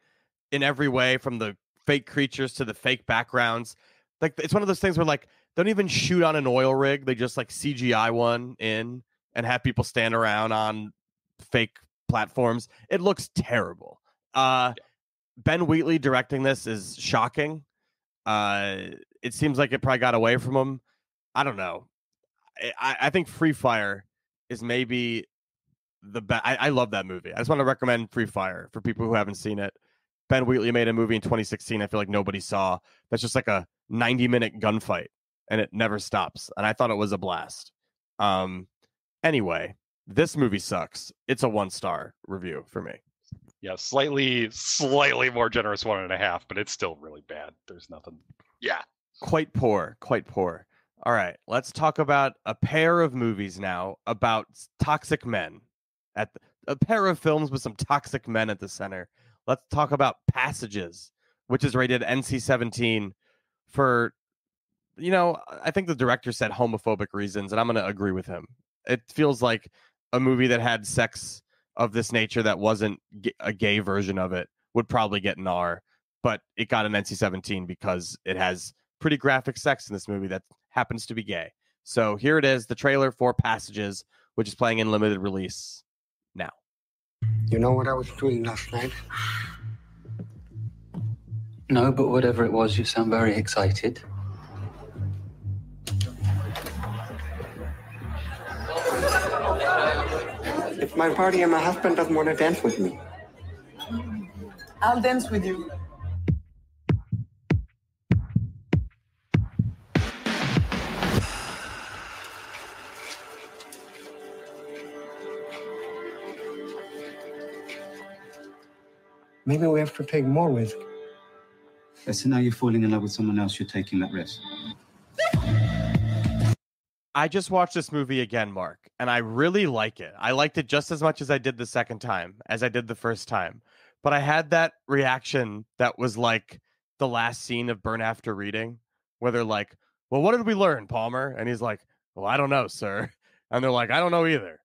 [SPEAKER 1] in every way, from the fake creatures to the fake backgrounds. Like it's one of those things where like don't even shoot on an oil rig. They just like CGI one in and have people stand around on fake platforms. It looks terrible. Uh Ben Wheatley directing this is shocking. Uh it seems like it probably got away from him. I don't know. I- I, think Free Fire is maybe the best. I, I love that movie. I just want to recommend Free Fire for people who haven't seen it. Ben Wheatley made a movie in 2016. I feel like nobody saw. That's just like a 90 minute gunfight, and it never stops. And I thought it was a blast. Um. Anyway, this movie sucks. It's a one star review for me.
[SPEAKER 2] yeah, slightly slightly more generous one and a half, but it's still really bad. There's nothing. Yeah,
[SPEAKER 1] Quite poor. Quite poor. All right, let's talk about a pair of movies now about toxic men. At the, a pair of films with some toxic men at the center. Let's talk about Passages, which is rated NC-17 for, you know, I think the director said homophobic reasons, and I'm going to agree with him. It feels like a movie that had sex of this nature that wasn't a gay version of it would probably get an R. but it got an NC-17 because it has pretty graphic sex in this movie that happens to be gay. So here it is, the trailer for Passages, which is playing in limited release.
[SPEAKER 8] You know what I was doing last night?
[SPEAKER 9] No, but whatever it was, you sound very excited.
[SPEAKER 8] It's my party and my husband doesn't want to dance with me.
[SPEAKER 10] I'll dance with you.
[SPEAKER 8] Maybe we have to take more risk.
[SPEAKER 9] So now you're falling in love with someone else, you're taking that risk.
[SPEAKER 1] I just watched this movie again, Mark, and I really like it. I liked it just as much as I did the second time, as I did the first time. But I had that reaction that was like the last scene of Burn After Reading, where they're like, Well, what did we learn, Palmer? And he's like, Well, I don't know, sir. And they're like, I don't know either.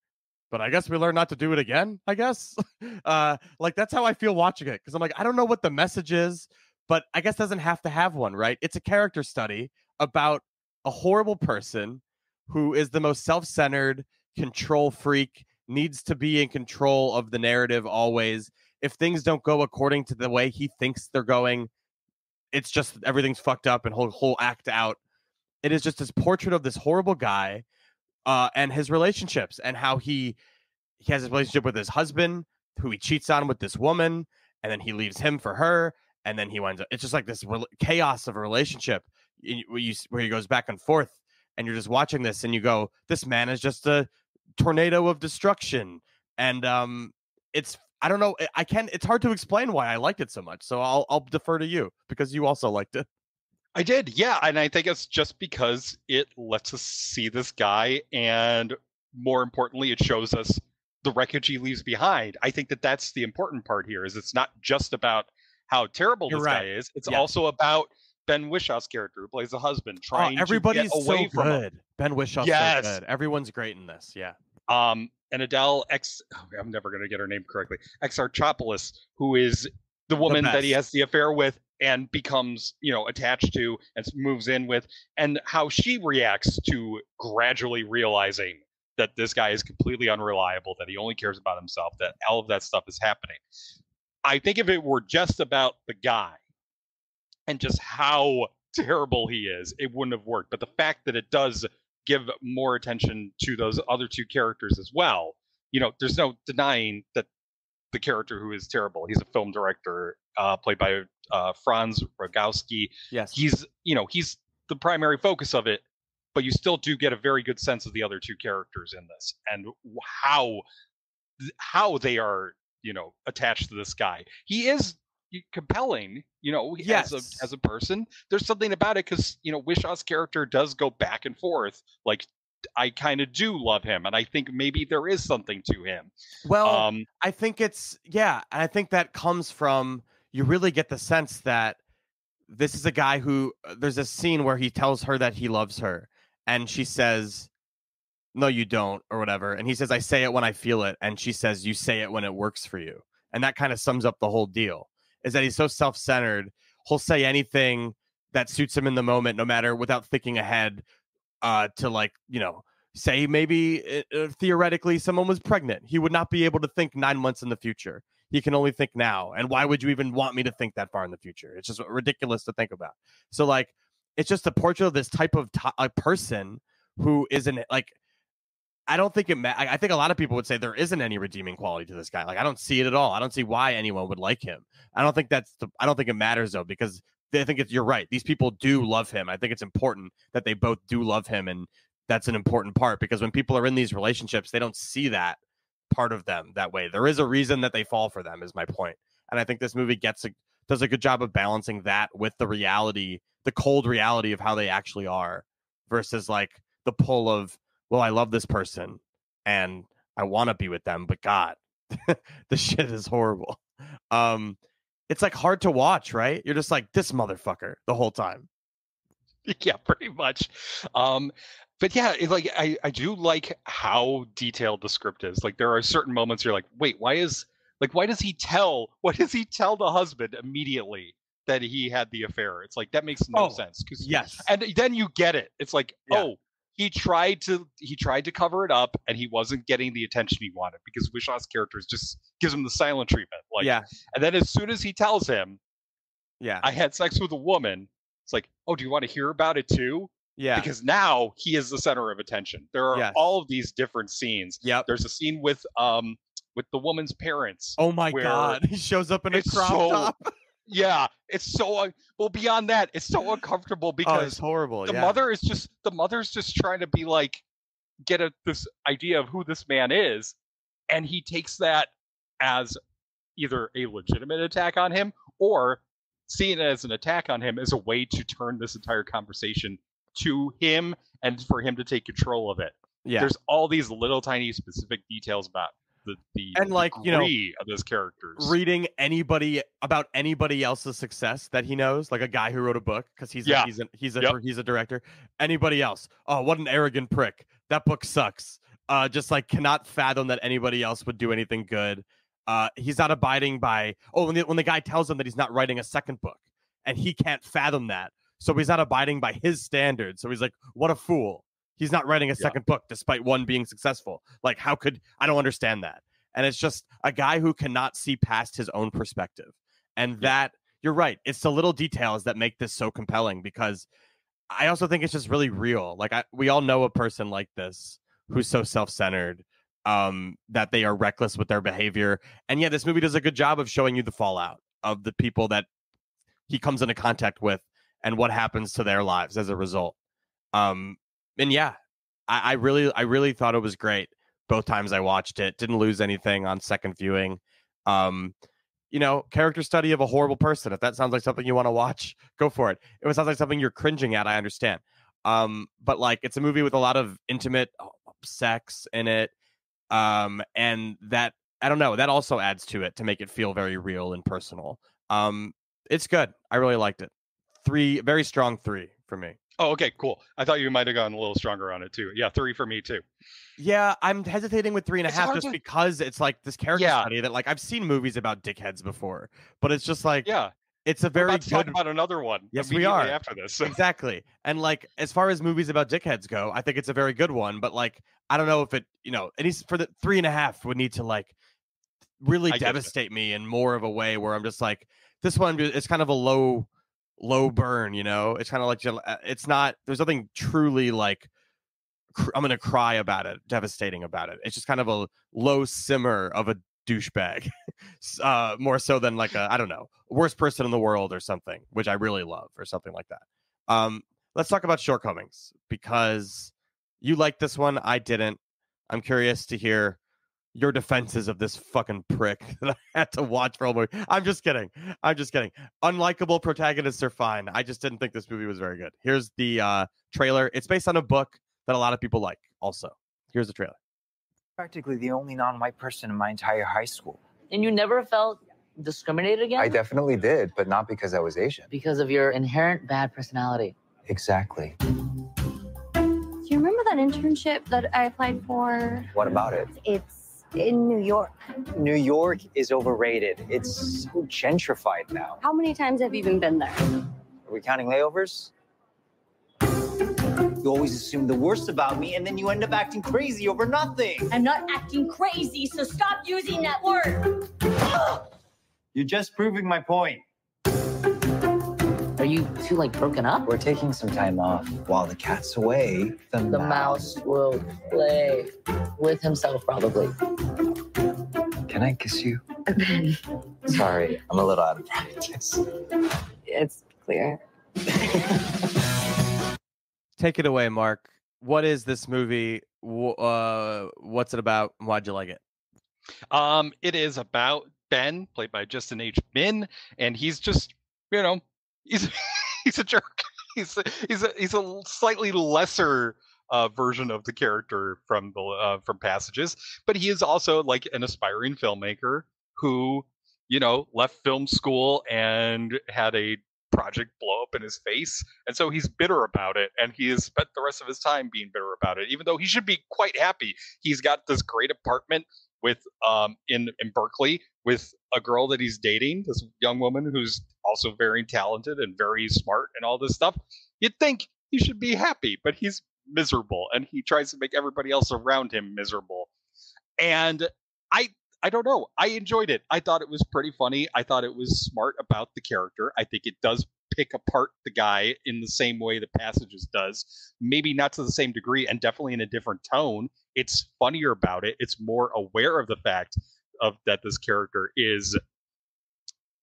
[SPEAKER 1] But I guess we learned not to do it again, I guess. uh, like that's how I feel watching it. Cause I'm like, I don't know what the message is, but I guess doesn't have to have one, right? It's a character study about a horrible person who is the most self-centered control freak needs to be in control of the narrative always if things don't go according to the way he thinks they're going it's just everything's fucked up and whole whole act out it is just this portrait of this horrible guy uh and his relationships and how he he has his relationship with his husband who he cheats on with this woman and then he leaves him for her and then he winds up it's just like this rel chaos of a relationship where you where he goes back and forth and you're just watching this and you go this man is just a tornado of destruction and um it's i don't know i can it's hard to explain why i liked it so much so i'll i'll defer to you because you also liked it
[SPEAKER 2] I did, yeah, and I think it's just because it lets us see this guy, and more importantly, it shows us the wreckage he leaves behind. I think that that's the important part here. Is it's not just about how terrible
[SPEAKER 1] You're
[SPEAKER 2] this
[SPEAKER 1] right.
[SPEAKER 2] guy is; it's
[SPEAKER 1] Yeah.
[SPEAKER 2] also about Ben Whishaw's character, who plays the husband, trying
[SPEAKER 1] oh, everybody's
[SPEAKER 2] to get away
[SPEAKER 1] so
[SPEAKER 2] from him.
[SPEAKER 1] good ben whishaw's
[SPEAKER 2] Yes.
[SPEAKER 1] so good everyone's great in this yeah
[SPEAKER 2] um, and Adele X. oh, I'm never going to get her name correctly. Exarchopoulos, who is the woman that he has the affair with and becomes, you know, attached to and moves in with, and how she reacts to gradually realizing that this guy is completely unreliable, that he only cares about himself, that all of that stuff is happening. I think if it were just about the guy and just how terrible he is, it wouldn't have worked. But the fact that it does give more attention to those other two characters as well, you know, there's no denying that the character who is terrible, he's a film director uh, played by uh, Franz Rogowski.
[SPEAKER 1] yes
[SPEAKER 2] He's, you know, he's the primary focus of it, but you still do get a very good sense of the other two characters in this and how how they are, you know, attached to this guy. He is compelling, you know, as a as a person. There's something about it because you know Whishaw's character does go back and forth. Like I kind of do love him, and I think maybe there is something to him.
[SPEAKER 1] well
[SPEAKER 2] um,
[SPEAKER 1] I think it's yeah, and I think that comes from you really get the sense that this is a guy who uh, there's a scene where he tells her that he loves her and she says no you don't or whatever and he says I say it when I feel it and she says you say it when it works for you. And that kind of sums up the whole deal. Is that he's so self-centered, he'll say anything that suits him in the moment no matter without thinking ahead uh to like, you know, say maybe uh, theoretically someone was pregnant he would not be able to think nine months in the future. He can only think now and why would you even want me to think that far in the future? It's just ridiculous to think about. So like it's just a portrait of this type of a person who isn't like i don't think it ma- I I think a lot of people would say there isn't any redeeming quality to this guy. Like i don't see it at all. I don't see why anyone would like him. I don't think that's the i don't think it matters though because I think it's, you're right. These people do love him. I think it's important that they both do love him, and that's an important part because when people are in these relationships, they don't see that part of them that way. There is a reason that they fall for them, is my point. And I think this movie gets a does a good job of balancing that with the reality, the cold reality of how they actually are, versus like the pull of, well, I love this person and I want to be with them, but God, the shit is horrible. Um, it's like hard to watch, right? You're just like this motherfucker the whole time.
[SPEAKER 2] yeah, pretty much. Um, but yeah, it's like I, I do like how detailed the script is. Like there are certain moments you're like, wait, why is like why does he tell why does he tell the husband immediately that he had the affair. It's like that makes no
[SPEAKER 1] Oh,
[SPEAKER 2] sense.
[SPEAKER 1] Yes.
[SPEAKER 2] and then you get it. It's like,
[SPEAKER 1] Yeah.
[SPEAKER 2] oh, he tried to he tried to cover it up, and he wasn't getting the attention he wanted because Whishaw's character just gives him the silent treatment. Like,
[SPEAKER 1] yeah.
[SPEAKER 2] and then as soon as he tells him,
[SPEAKER 1] Yeah.
[SPEAKER 2] "I had sex with a woman," it's like, oh, do you want to hear about it too?
[SPEAKER 1] yeah.
[SPEAKER 2] Because now he is the center of attention. There are
[SPEAKER 1] Yes.
[SPEAKER 2] all of these different scenes.
[SPEAKER 1] Yeah.
[SPEAKER 2] There's a scene with um with the woman's parents.
[SPEAKER 1] Oh my god. He shows up in a crop
[SPEAKER 2] so
[SPEAKER 1] top.
[SPEAKER 2] Yeah, it's so un- well beyond that. It's so uncomfortable
[SPEAKER 1] Oh,
[SPEAKER 2] because
[SPEAKER 1] it's horrible.
[SPEAKER 2] the
[SPEAKER 1] yeah.
[SPEAKER 2] mother is just the mother's just trying to be like get at this idea of who this man is and he takes that as either a legitimate attack on him or seeing it as an attack on him as a way to turn this entire conversation to him and for him to take control of it
[SPEAKER 1] Yeah.
[SPEAKER 2] there's all these little tiny specific details about the the
[SPEAKER 1] And, like, you know,
[SPEAKER 2] of his characters
[SPEAKER 1] reading anybody about anybody else's success that he knows, like a guy who wrote a book because he's
[SPEAKER 2] Yeah.
[SPEAKER 1] a, he's a, he's a
[SPEAKER 2] Yep.
[SPEAKER 1] he's a director. Anybody else? Oh, what an arrogant prick! That book sucks. Uh, just like cannot fathom that anybody else would do anything good. Uh, he's not abiding by. Oh, when the, when the guy tells him that he's not writing a second book, and he can't fathom that, so he's not abiding by his standards. So he's like, what a fool! He's not writing a
[SPEAKER 2] Yeah.
[SPEAKER 1] second book despite one being successful. Like, how could I don't understand that? and it's just a guy who cannot see past his own perspective and that you're right it's the little details that make this so compelling because i also think it's just really real like I, we all know a person like this who's so self-centered um that they are reckless with their behavior and yeah this movie does a good job of showing you the fallout of the people that he comes into contact with and what happens to their lives as a result um and yeah i, I really i really thought it was great both times I watched it. Didn't lose anything on second viewing. Um, you know, character study of a horrible person. If that sounds like something you want to watch, go for it. If it sounds like something you're cringing at, I understand. Um, but like it's a movie with a lot of intimate uh, sex in it. Um, and that I don't know, that also adds to it to make it feel very real and personal. Um, it's good. I really liked it. Three very strong three for me.
[SPEAKER 2] Oh okay cool i thought you might have gone a little stronger on it too yeah three for me too
[SPEAKER 1] Yeah, I'm hesitating with three and a
[SPEAKER 2] It's
[SPEAKER 1] half just
[SPEAKER 2] to-
[SPEAKER 1] because it's like this character
[SPEAKER 2] Yeah.
[SPEAKER 1] study that like I've seen movies about dickheads before, but it's just like
[SPEAKER 2] yeah
[SPEAKER 1] it's a
[SPEAKER 2] we're
[SPEAKER 1] very
[SPEAKER 2] about to talk
[SPEAKER 1] good
[SPEAKER 2] about another one
[SPEAKER 1] Yes, we are.
[SPEAKER 2] after this
[SPEAKER 1] exactly. And like as far as movies about dickheads go, I think it's a very good one. But like I don't know if it, you know, it needs for the three and a half would need to like really
[SPEAKER 2] I
[SPEAKER 1] devastate me in more of a way where I'm just like this one. is kind of a low, low burn. You know, it's kind of like uh, it's not. There's nothing truly like cr- I'm gonna cry about it, devastating about it. It's just kind of a low simmer of a douchebag, uh, more so than like a I don't know worst person in the world or something, which I really love or something like that. Um, let's talk about shortcomings because you liked this one, I didn't. I'm curious to hear your defenses of this fucking prick that I had to watch for all movie. I'm just kidding. I'm just kidding. Unlikable protagonists are fine. I just didn't think this movie was very good. Here's the uh, trailer. It's based on a book that a lot of people like. Also, here's the trailer.
[SPEAKER 3] Practically the only non-white person in my entire high school.
[SPEAKER 11] And you never felt discriminated against?
[SPEAKER 3] I definitely did, but not because I was Asian.
[SPEAKER 11] Because of your inherent bad personality.
[SPEAKER 3] Exactly.
[SPEAKER 7] Do you remember that internship that I applied for?
[SPEAKER 3] What about it?
[SPEAKER 7] It's in New York.
[SPEAKER 3] New York is overrated. It's so gentrified now.
[SPEAKER 7] How many times have you even been there?
[SPEAKER 3] Are we counting layovers? You always assume the worst about me, and then you end up acting crazy over nothing.
[SPEAKER 12] I'm not acting crazy, so stop using that word.
[SPEAKER 3] You're just proving my point.
[SPEAKER 11] Are you two like broken up?
[SPEAKER 3] We're taking some time off while the cat's away. The,
[SPEAKER 11] The mouse will play with himself, probably.
[SPEAKER 3] Can I kiss you? Sorry, I'm a little out of practice.
[SPEAKER 11] It's clear.
[SPEAKER 1] Take it away, Mark. What is this movie? Uh, what's it about? Why'd you like it?
[SPEAKER 2] Um, it is about Ben, played by Justin H. Min, and he's just, you know, he's he's a jerk. He's a, he's a, he's a slightly lesser uh, version of the character from the uh, from Passages, but he is also like an aspiring filmmaker who, you know, left film school and had a project blow up in his face, and so he's bitter about it, and he has spent the rest of his time being bitter about it, even though he should be quite happy. He's got this great apartment with um in in Berkeley with a girl that he's dating, this young woman who's also very talented and very smart and all this stuff. You'd think he should be happy, but he's miserable and he tries to make everybody else around him miserable. And I I don't know. I enjoyed it. I thought it was pretty funny. I thought it was smart about the character. I think it does pick apart the guy in the same way the passages does. Maybe not to the same degree and definitely in a different tone. It's funnier about it. It's more aware of the fact of that this character is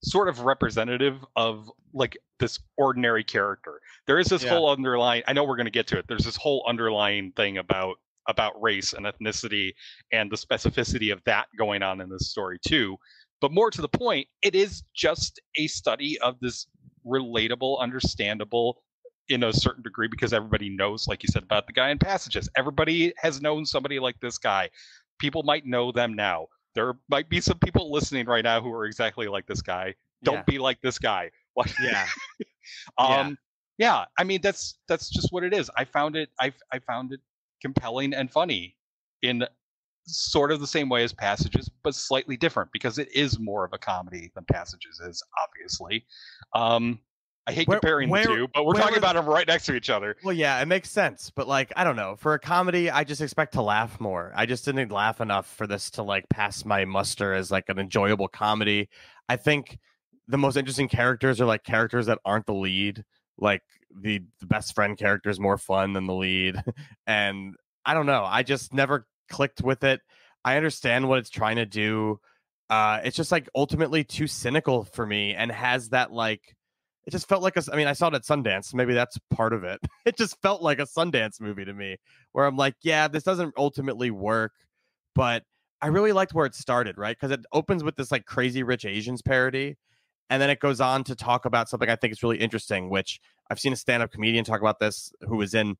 [SPEAKER 2] sort of representative of like this ordinary character. There is this
[SPEAKER 1] Yeah.
[SPEAKER 2] whole underlying I know we're going to get to it. There's this whole underlying thing about about race and ethnicity and the specificity of that going on in this story too. But more to the point, it is just a study of this relatable, understandable in a certain degree because everybody knows, like you said, about the guy in passages. Everybody has known somebody like this guy. People might know them now. There might be some people listening right now who are exactly like this guy. Don't
[SPEAKER 1] Yeah.
[SPEAKER 2] be like this guy. What?
[SPEAKER 1] Yeah.
[SPEAKER 2] um yeah. i mean that's that's just what it is i found it i i found it compelling and funny in sort of the same way as passages but slightly different because it is more of a comedy than passages is obviously um i hate
[SPEAKER 1] Where-
[SPEAKER 2] comparing
[SPEAKER 1] where-
[SPEAKER 2] the two but we're talking about them right next to each other
[SPEAKER 1] Well, yeah, it makes sense, but like I don't know, for a comedy, I just expect to laugh more. I just didn't laugh enough for this to like pass my muster as like an enjoyable comedy. I think the most interesting characters are like characters that aren't the lead. Like the, the best friend character is more fun than the lead, and I don't know. I just never clicked with it. I understand what it's trying to do. Uh, it's just like ultimately too cynical for me, and has that like it just felt like a i mean i saw it at sundance maybe that's part of it. It just felt like a sundance movie to me where i'm like yeah this doesn't ultimately work but i really liked where it started right? Because it opens with this like crazy rich asians parody and then it goes on to talk about something i think is really interesting which i've seen a stand-up comedian talk about this who was in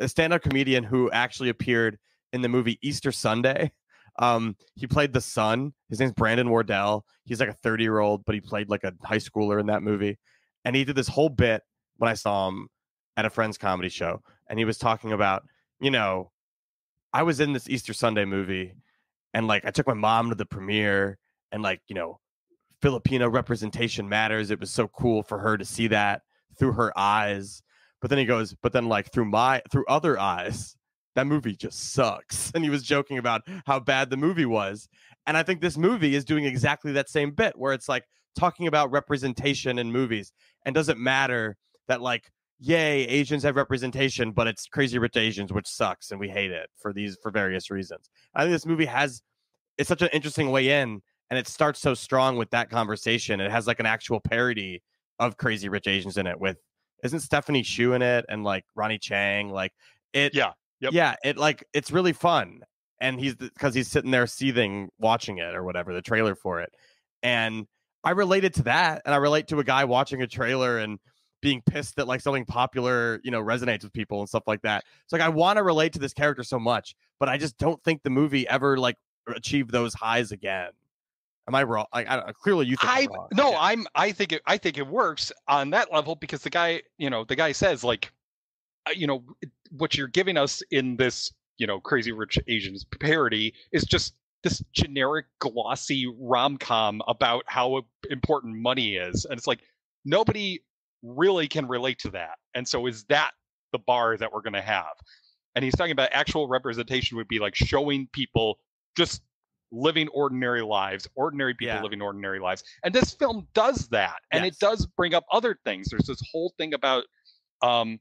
[SPEAKER 1] a stand-up comedian who actually appeared in the movie easter sunday. Um he played the son. His name's brandon wardell. He's like a 30 year old but he played like a high schooler in that movie and he did this whole bit when I saw him at a friend's comedy show, and he was talking about, you know, I was in this Easter Sunday movie, and like I took my mom to the premiere, and like you know, Filipino representation matters. It was so cool for her to see that through her eyes. But then he goes, but then like through my through other eyes, that movie just sucks. And he was joking about how bad the movie was. And I think this movie is doing exactly that same bit where it's like talking about representation in movies and doesn't matter that like yay asians have representation but it's crazy rich asians which sucks and we hate it for these for various reasons. I think this movie has it's such an interesting way in and it starts so strong with that conversation. It has like an actual parody of crazy rich asians in it with isn't stephanie hsu in it and like ronny chieng? Like it
[SPEAKER 2] yeah yep.
[SPEAKER 1] yeah it like it's really fun and he's because he's sitting there seething watching it or whatever the trailer for it and i related to that and i relate to a guy watching a trailer and being pissed that like something popular you know resonates with people and stuff like that. It's like i want to relate to this character so much but i just don't think the movie ever like achieved those highs again. Am i wrong? Like I, don't- clearly you think
[SPEAKER 2] I
[SPEAKER 1] I'm
[SPEAKER 2] no, I'm I think it I think it works on that level because the guy, you know, the guy says like uh, you know, what you're giving us in this, you know, crazy rich Asians parody is just this generic glossy rom-com about how important money is. And it's like nobody really can relate to that. And so is that the bar that we're going to have? And he's talking about actual representation would be like showing people just living ordinary lives, ordinary people
[SPEAKER 1] Yeah.
[SPEAKER 2] living ordinary lives. And this film does that. And
[SPEAKER 1] Yes.
[SPEAKER 2] it does bring up other things. There's this whole thing about um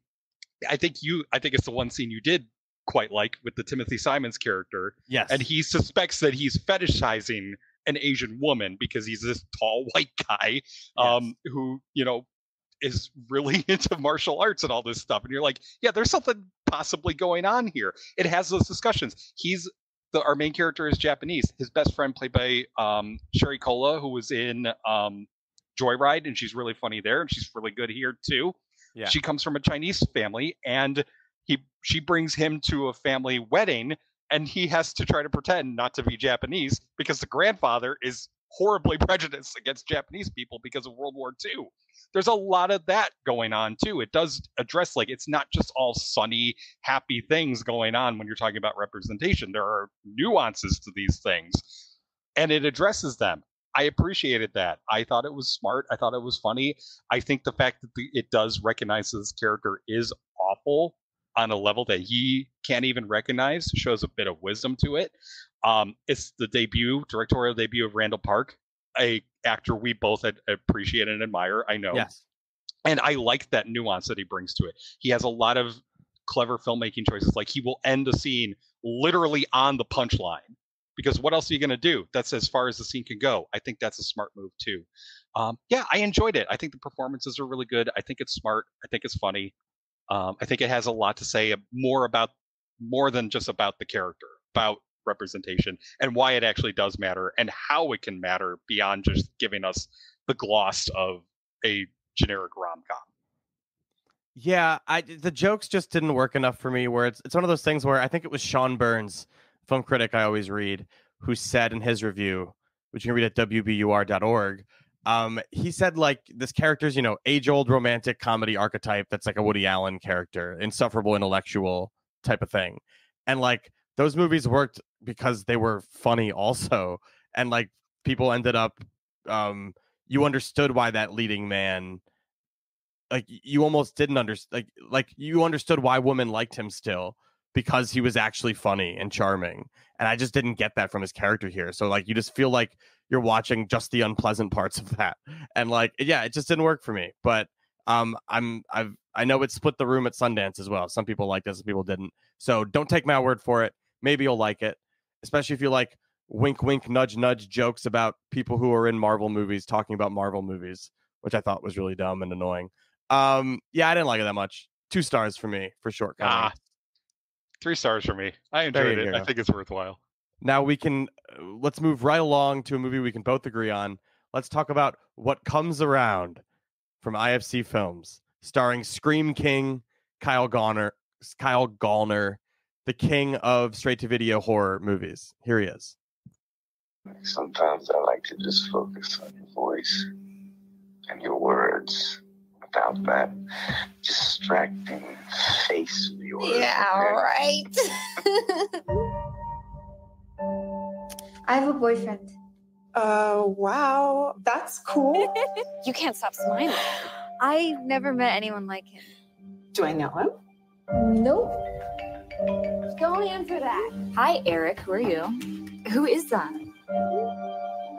[SPEAKER 2] I think you I think it's the one scene you did quite like with the Timothy Simons character.
[SPEAKER 1] yes
[SPEAKER 2] And he suspects that he's fetishizing an Asian woman because he's this tall white guy um who, you know, is really into martial arts and all this stuff. And you're like, yeah, there's something possibly going on here. It has those discussions. He's the our main character is Japanese. His best friend played by um Sherry Cola, who was in um Joyride, and she's really funny there, and she's really good here too.
[SPEAKER 1] Yeah.
[SPEAKER 2] She comes from a Chinese family, and he she brings him to a family wedding, and he has to try to pretend not to be Japanese because the grandfather is horribly prejudiced against Japanese people because of World War II. There's a lot of that going on too. It does address like it's not just all sunny, happy things going on when you're talking about representation. There are nuances to these things, and it addresses them. I appreciated that. I thought it was smart. I thought it was funny. I think the fact that the, it does recognize this character is awful on a level that he can't even recognize shows a bit of wisdom to it. Um, it's the debut, directorial debut of Randall Park, a actor we both ad- appreciate and admire. I know.
[SPEAKER 1] Yes.
[SPEAKER 2] And I like that nuance that he brings to it. He has a lot of clever filmmaking choices. Like he will end the scene literally on the punchline. Because what else are you going to do? That's as far as the scene can go. I think that's a smart move too. Um, yeah, I enjoyed it. I think the performances are really good. I think it's smart. I think it's funny. Um, I think it has a lot to say more about more than just about the character, about representation and why it actually does matter and how it can matter beyond just giving us the gloss of a generic rom com.
[SPEAKER 1] Yeah, I the jokes just didn't work enough for me. Where it's it's one of those things where I think it was Sean Burns, film critic I always read, who said in his review, which you can read at wbur.org, um, he said like this character's you know age old romantic comedy archetype that's like a Woody Allen character, insufferable intellectual type of thing, and like those movies worked because they were funny also, and like people ended up, um, you understood why that leading man like you almost didn't understand like like you understood why women liked him still because he was actually funny and charming. And i just didn't get that from his character here. So like you just feel like you're watching just the unpleasant parts of that and like yeah it just didn't work for me but um i'm i've i know it split the room at sundance as well some people liked it some people didn't so don't take my word for it maybe you'll like it especially if you like wink wink nudge nudge jokes about people who are in marvel movies talking about marvel movies which i thought was really dumb and annoying um, yeah, I didn't like it that much. Two stars for me for shortcomings.
[SPEAKER 2] Ah, three stars for me. I enjoyed it.
[SPEAKER 1] go.
[SPEAKER 2] I think it's worthwhile.
[SPEAKER 1] Now we can uh, let's move right along to a movie we can both agree on. Let's talk about what comes around from IFC Films, starring Scream King Kyle Gallner. Kyle Gallner, the king of straight to video horror movies. Here he is.
[SPEAKER 13] Sometimes I like to just focus on your voice and your words without that distracting face of yours.
[SPEAKER 14] Yeah, right. I have a boyfriend.
[SPEAKER 10] Uh, wow, that's cool.
[SPEAKER 7] you can't stop smiling. I've never met anyone like him.
[SPEAKER 10] Do I know him?
[SPEAKER 14] Nope. Don't answer that.
[SPEAKER 7] Hi, Eric. Who are you? Who is that?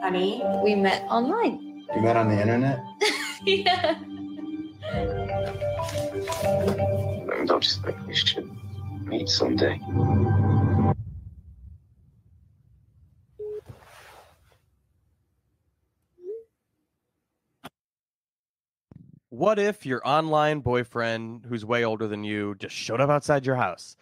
[SPEAKER 10] Honey,
[SPEAKER 14] We met online.
[SPEAKER 9] You met on the internet?
[SPEAKER 14] yeah.
[SPEAKER 13] Don't you think we should meet someday?
[SPEAKER 1] What if your online boyfriend, who's way older than you, just showed up outside your house?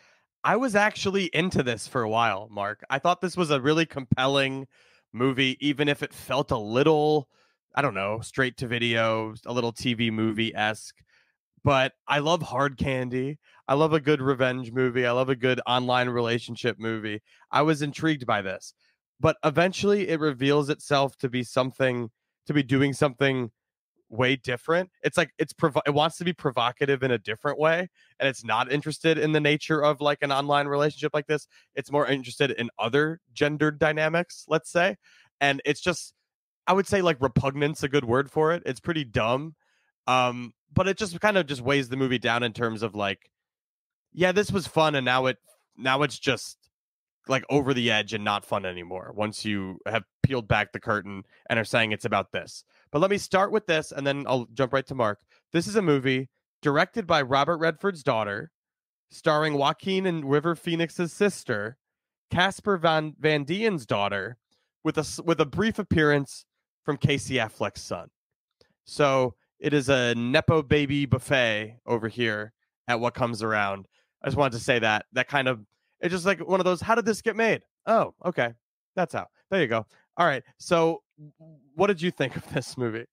[SPEAKER 1] I was actually into this for a while, Mark. I thought this was a really compelling movie, even if it felt a little, I don't know, straight to video, a little TV movie esque. But I love hard candy. I love a good revenge movie. I love a good online relationship movie. I was intrigued by this. But eventually it reveals itself to be something, to be doing something way different. It's like it's provo- it wants to be provocative in a different way, and it's not interested in the nature of like an online relationship like this. It's more interested in other gendered dynamics, let's say. And it's just I would say like repugnance a good word for it. It's pretty dumb. Um, but it just kind of just weighs the movie down in terms of like, yeah, this was fun, and now it now it's just like over the edge and not fun anymore once you have peeled back the curtain and are saying it's about this. But let me start with this and then I'll jump right to Mark. This is a movie directed by Robert Redford's daughter, starring Joaquin and River Phoenix's sister, Casper Van Van Dien's daughter, with a with a brief appearance from Casey Affleck's son. So it is a nepo baby buffet over here at what comes around. I just wanted to say that that kind of it's just like one of those. How did this get made? Oh, okay, that's how. There you go. All right. So, what did you think of this movie?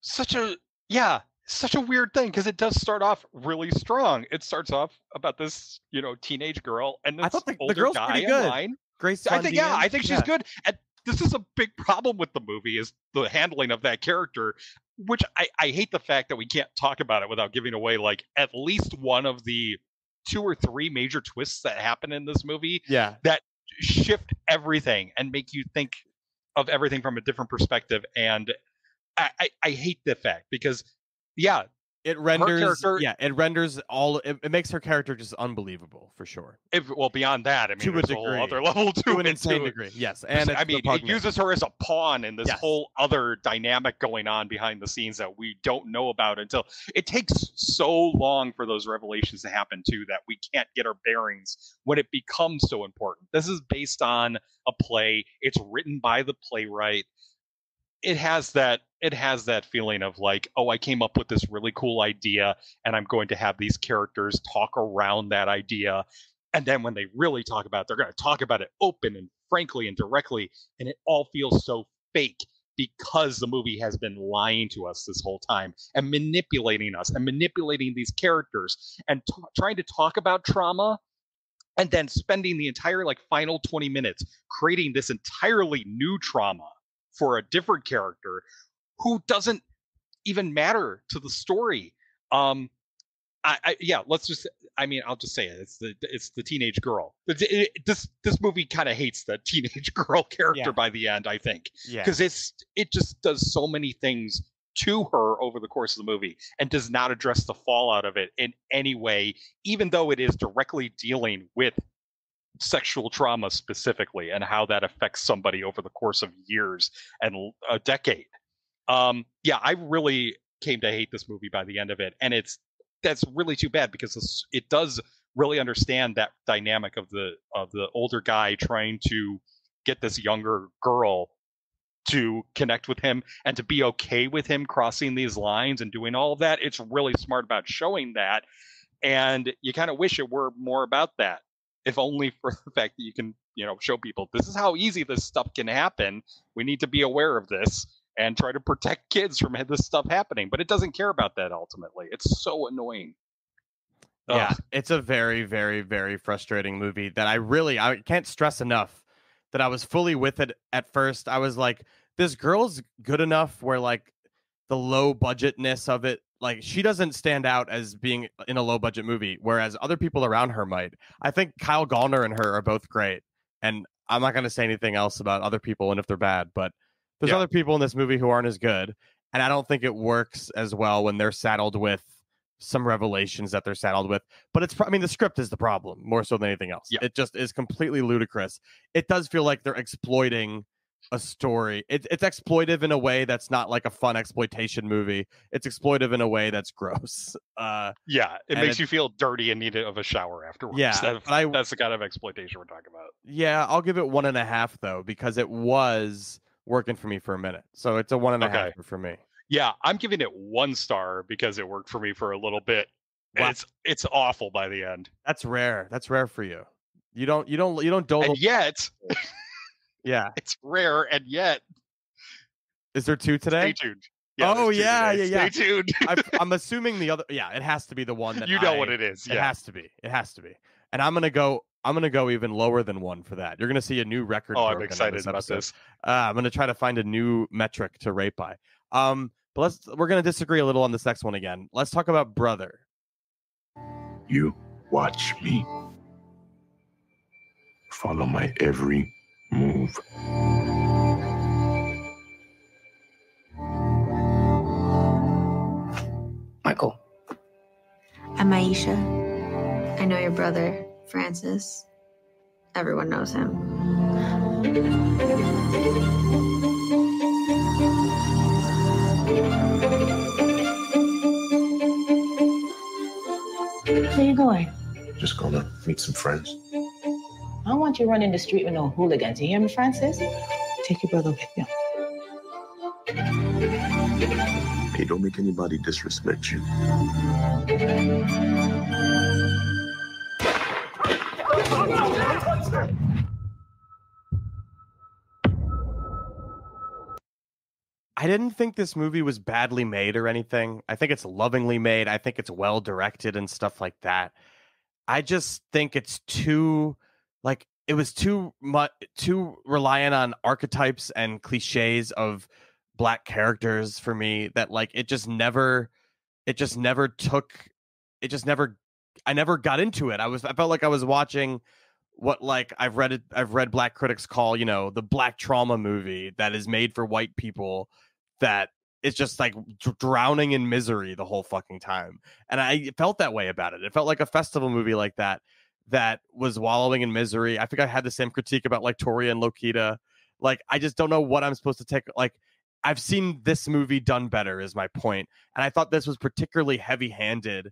[SPEAKER 2] Such a yeah, such a weird thing because it does start off really strong. It starts off about this you know teenage girl and this
[SPEAKER 1] I thought the, the
[SPEAKER 2] older
[SPEAKER 1] girl's
[SPEAKER 2] guy
[SPEAKER 1] pretty good.
[SPEAKER 2] line.
[SPEAKER 1] Grace.
[SPEAKER 2] I think yeah, I think she's
[SPEAKER 1] Yeah.
[SPEAKER 2] good. And this is a big problem with the movie is the handling of that character, which I, I hate the fact that we can't talk about it without giving away like at least one of the two or three major twists that happen in this movie
[SPEAKER 1] Yeah.
[SPEAKER 2] that shift everything and make you think of everything from a different perspective. And I, I, I hate the fact because yeah,
[SPEAKER 1] It renders yeah, it renders all it, it makes her character just unbelievable for sure.
[SPEAKER 2] if, well beyond that, I mean,
[SPEAKER 1] To a
[SPEAKER 2] there's a whole other level to,
[SPEAKER 1] To an insane
[SPEAKER 2] too.
[SPEAKER 1] degree. Yes. And
[SPEAKER 2] I mean, it uses her as a pawn in this
[SPEAKER 1] Yes.
[SPEAKER 2] whole other dynamic going on behind the scenes that we don't know about until it takes so long for those revelations to happen too that we can't get our bearings when it becomes so important. This is based on a play. It's written by the playwright. It has that it has that feeling of like, oh, I came up with this really cool idea and I'm going to have these characters talk around that idea. And then when they really talk about it, they're going to talk about it open and frankly and directly and it all feels so fake because the movie has been lying to us this whole time and manipulating us and manipulating these characters and t- trying to talk about trauma and then spending the entire like final 20 minutes creating this entirely new trauma for a different character who doesn't even matter to the story um I, I yeah let's just i mean i'll just say it it's the it's the teenage girl It- it- this this movie kind of hates the teenage girl character
[SPEAKER 1] Yeah.
[SPEAKER 2] by the end i think
[SPEAKER 1] Yeah.
[SPEAKER 2] because it's it just does so many things to her over the course of the movie and does not address the fallout of it in any way even though it is directly dealing with sexual trauma specifically and how that affects somebody over the course of years and a decade. Um yeah i really came to hate this movie by the end of it and it's that's really too bad because this, it does really understand that dynamic of the of the older guy trying to get this younger girl to connect with him and to be okay with him crossing these lines and doing all of that. It's really smart about showing that and you kind of wish it were more about that if only for the fact that you can you know show people this is how easy this stuff can happen. We need to be aware of this and try to protect kids from this stuff happening. But it doesn't care about that ultimately. It's so annoying.
[SPEAKER 1] Yeah, it's a very, very, very frustrating movie that I really I can't stress enough that I was fully with it at first. I was like, this girl's good enough where like the low budgetness of it, like she doesn't stand out as being in a low budget movie, whereas other people around her might. I think Kyle Gallner and her are both great, and I'm not going to say anything else about other people and if they're bad, but there's
[SPEAKER 2] Yeah.
[SPEAKER 1] other people in this movie who aren't as good, and I don't think it works as well when they're saddled with some revelations that they're saddled with. But it's, I mean, the script is the problem more so than anything else.
[SPEAKER 2] Yeah.
[SPEAKER 1] It just is completely ludicrous. It does feel like they're exploiting a story. It, it's exploitive in a way that's not like a fun exploitation movie. It's exploitive in a way that's gross. Uh,
[SPEAKER 2] yeah it makes you feel dirty and need of a shower afterwards
[SPEAKER 1] Yeah,
[SPEAKER 2] That-
[SPEAKER 1] I-
[SPEAKER 2] that's the kind of exploitation we're talking about
[SPEAKER 1] yeah, I'll give it one and a half though because it was working for me for a minute. So it's a one and a half
[SPEAKER 2] Okay.
[SPEAKER 1] for me.
[SPEAKER 2] Yeah, I'm giving it one star because it worked for me for a little bit.
[SPEAKER 1] Wow.
[SPEAKER 2] It's it's awful by the end.
[SPEAKER 1] That's rare. That's rare for you. You don't. You don't. You don't dole.
[SPEAKER 2] And yet,
[SPEAKER 1] yeah.
[SPEAKER 2] it's rare, and yet,
[SPEAKER 1] Is there two today?
[SPEAKER 2] stay tuned.
[SPEAKER 1] oh yeah,
[SPEAKER 2] today.
[SPEAKER 1] yeah, yeah.
[SPEAKER 2] Stay tuned.
[SPEAKER 1] I, I'm assuming the other. Yeah, it has to be the one that
[SPEAKER 2] you know
[SPEAKER 1] I-
[SPEAKER 2] what it is.
[SPEAKER 1] It has to be. It has to be. And I'm gonna go. I'm gonna go even lower than one for that. You're gonna see a new record.
[SPEAKER 2] Oh, I'm
[SPEAKER 1] broken in
[SPEAKER 2] excited about this.
[SPEAKER 1] Uh, I'm gonna try to find a new metric to rate by. Um, but let's. We're gonna disagree a little on this next one again. Let's talk about brother.
[SPEAKER 15] You watch me. Follow my every move.
[SPEAKER 16] Michael.
[SPEAKER 17] I'm Aisha. I know your brother, Francis. Everyone knows him.
[SPEAKER 11] Where are you going?
[SPEAKER 15] Just gonna meet some friends.
[SPEAKER 11] I don't want you running the street with no hooligans. You hear me, Francis? Take your brother with you.
[SPEAKER 15] Hey, don't make anybody disrespect you.
[SPEAKER 1] I didn't think this movie was badly made or anything. I think it's lovingly made. I think it's well directed and stuff like that. I just think it's too like it was too much too reliant on archetypes and cliches of black characters for me that like it just never it just never took it just never I never got into it. I was I felt like I was watching what like I've read it I've read black critics call, you know, the black trauma movie that is made for white people that it's just like dr- drowning in misery the whole fucking time. And I felt that way about it. It felt like a festival movie like that that was wallowing in misery. I think I had the same critique about like Tori and Lokita. Like I just don't know what I'm supposed to take like I've seen this movie done better is my point. And I thought this was particularly heavy-handed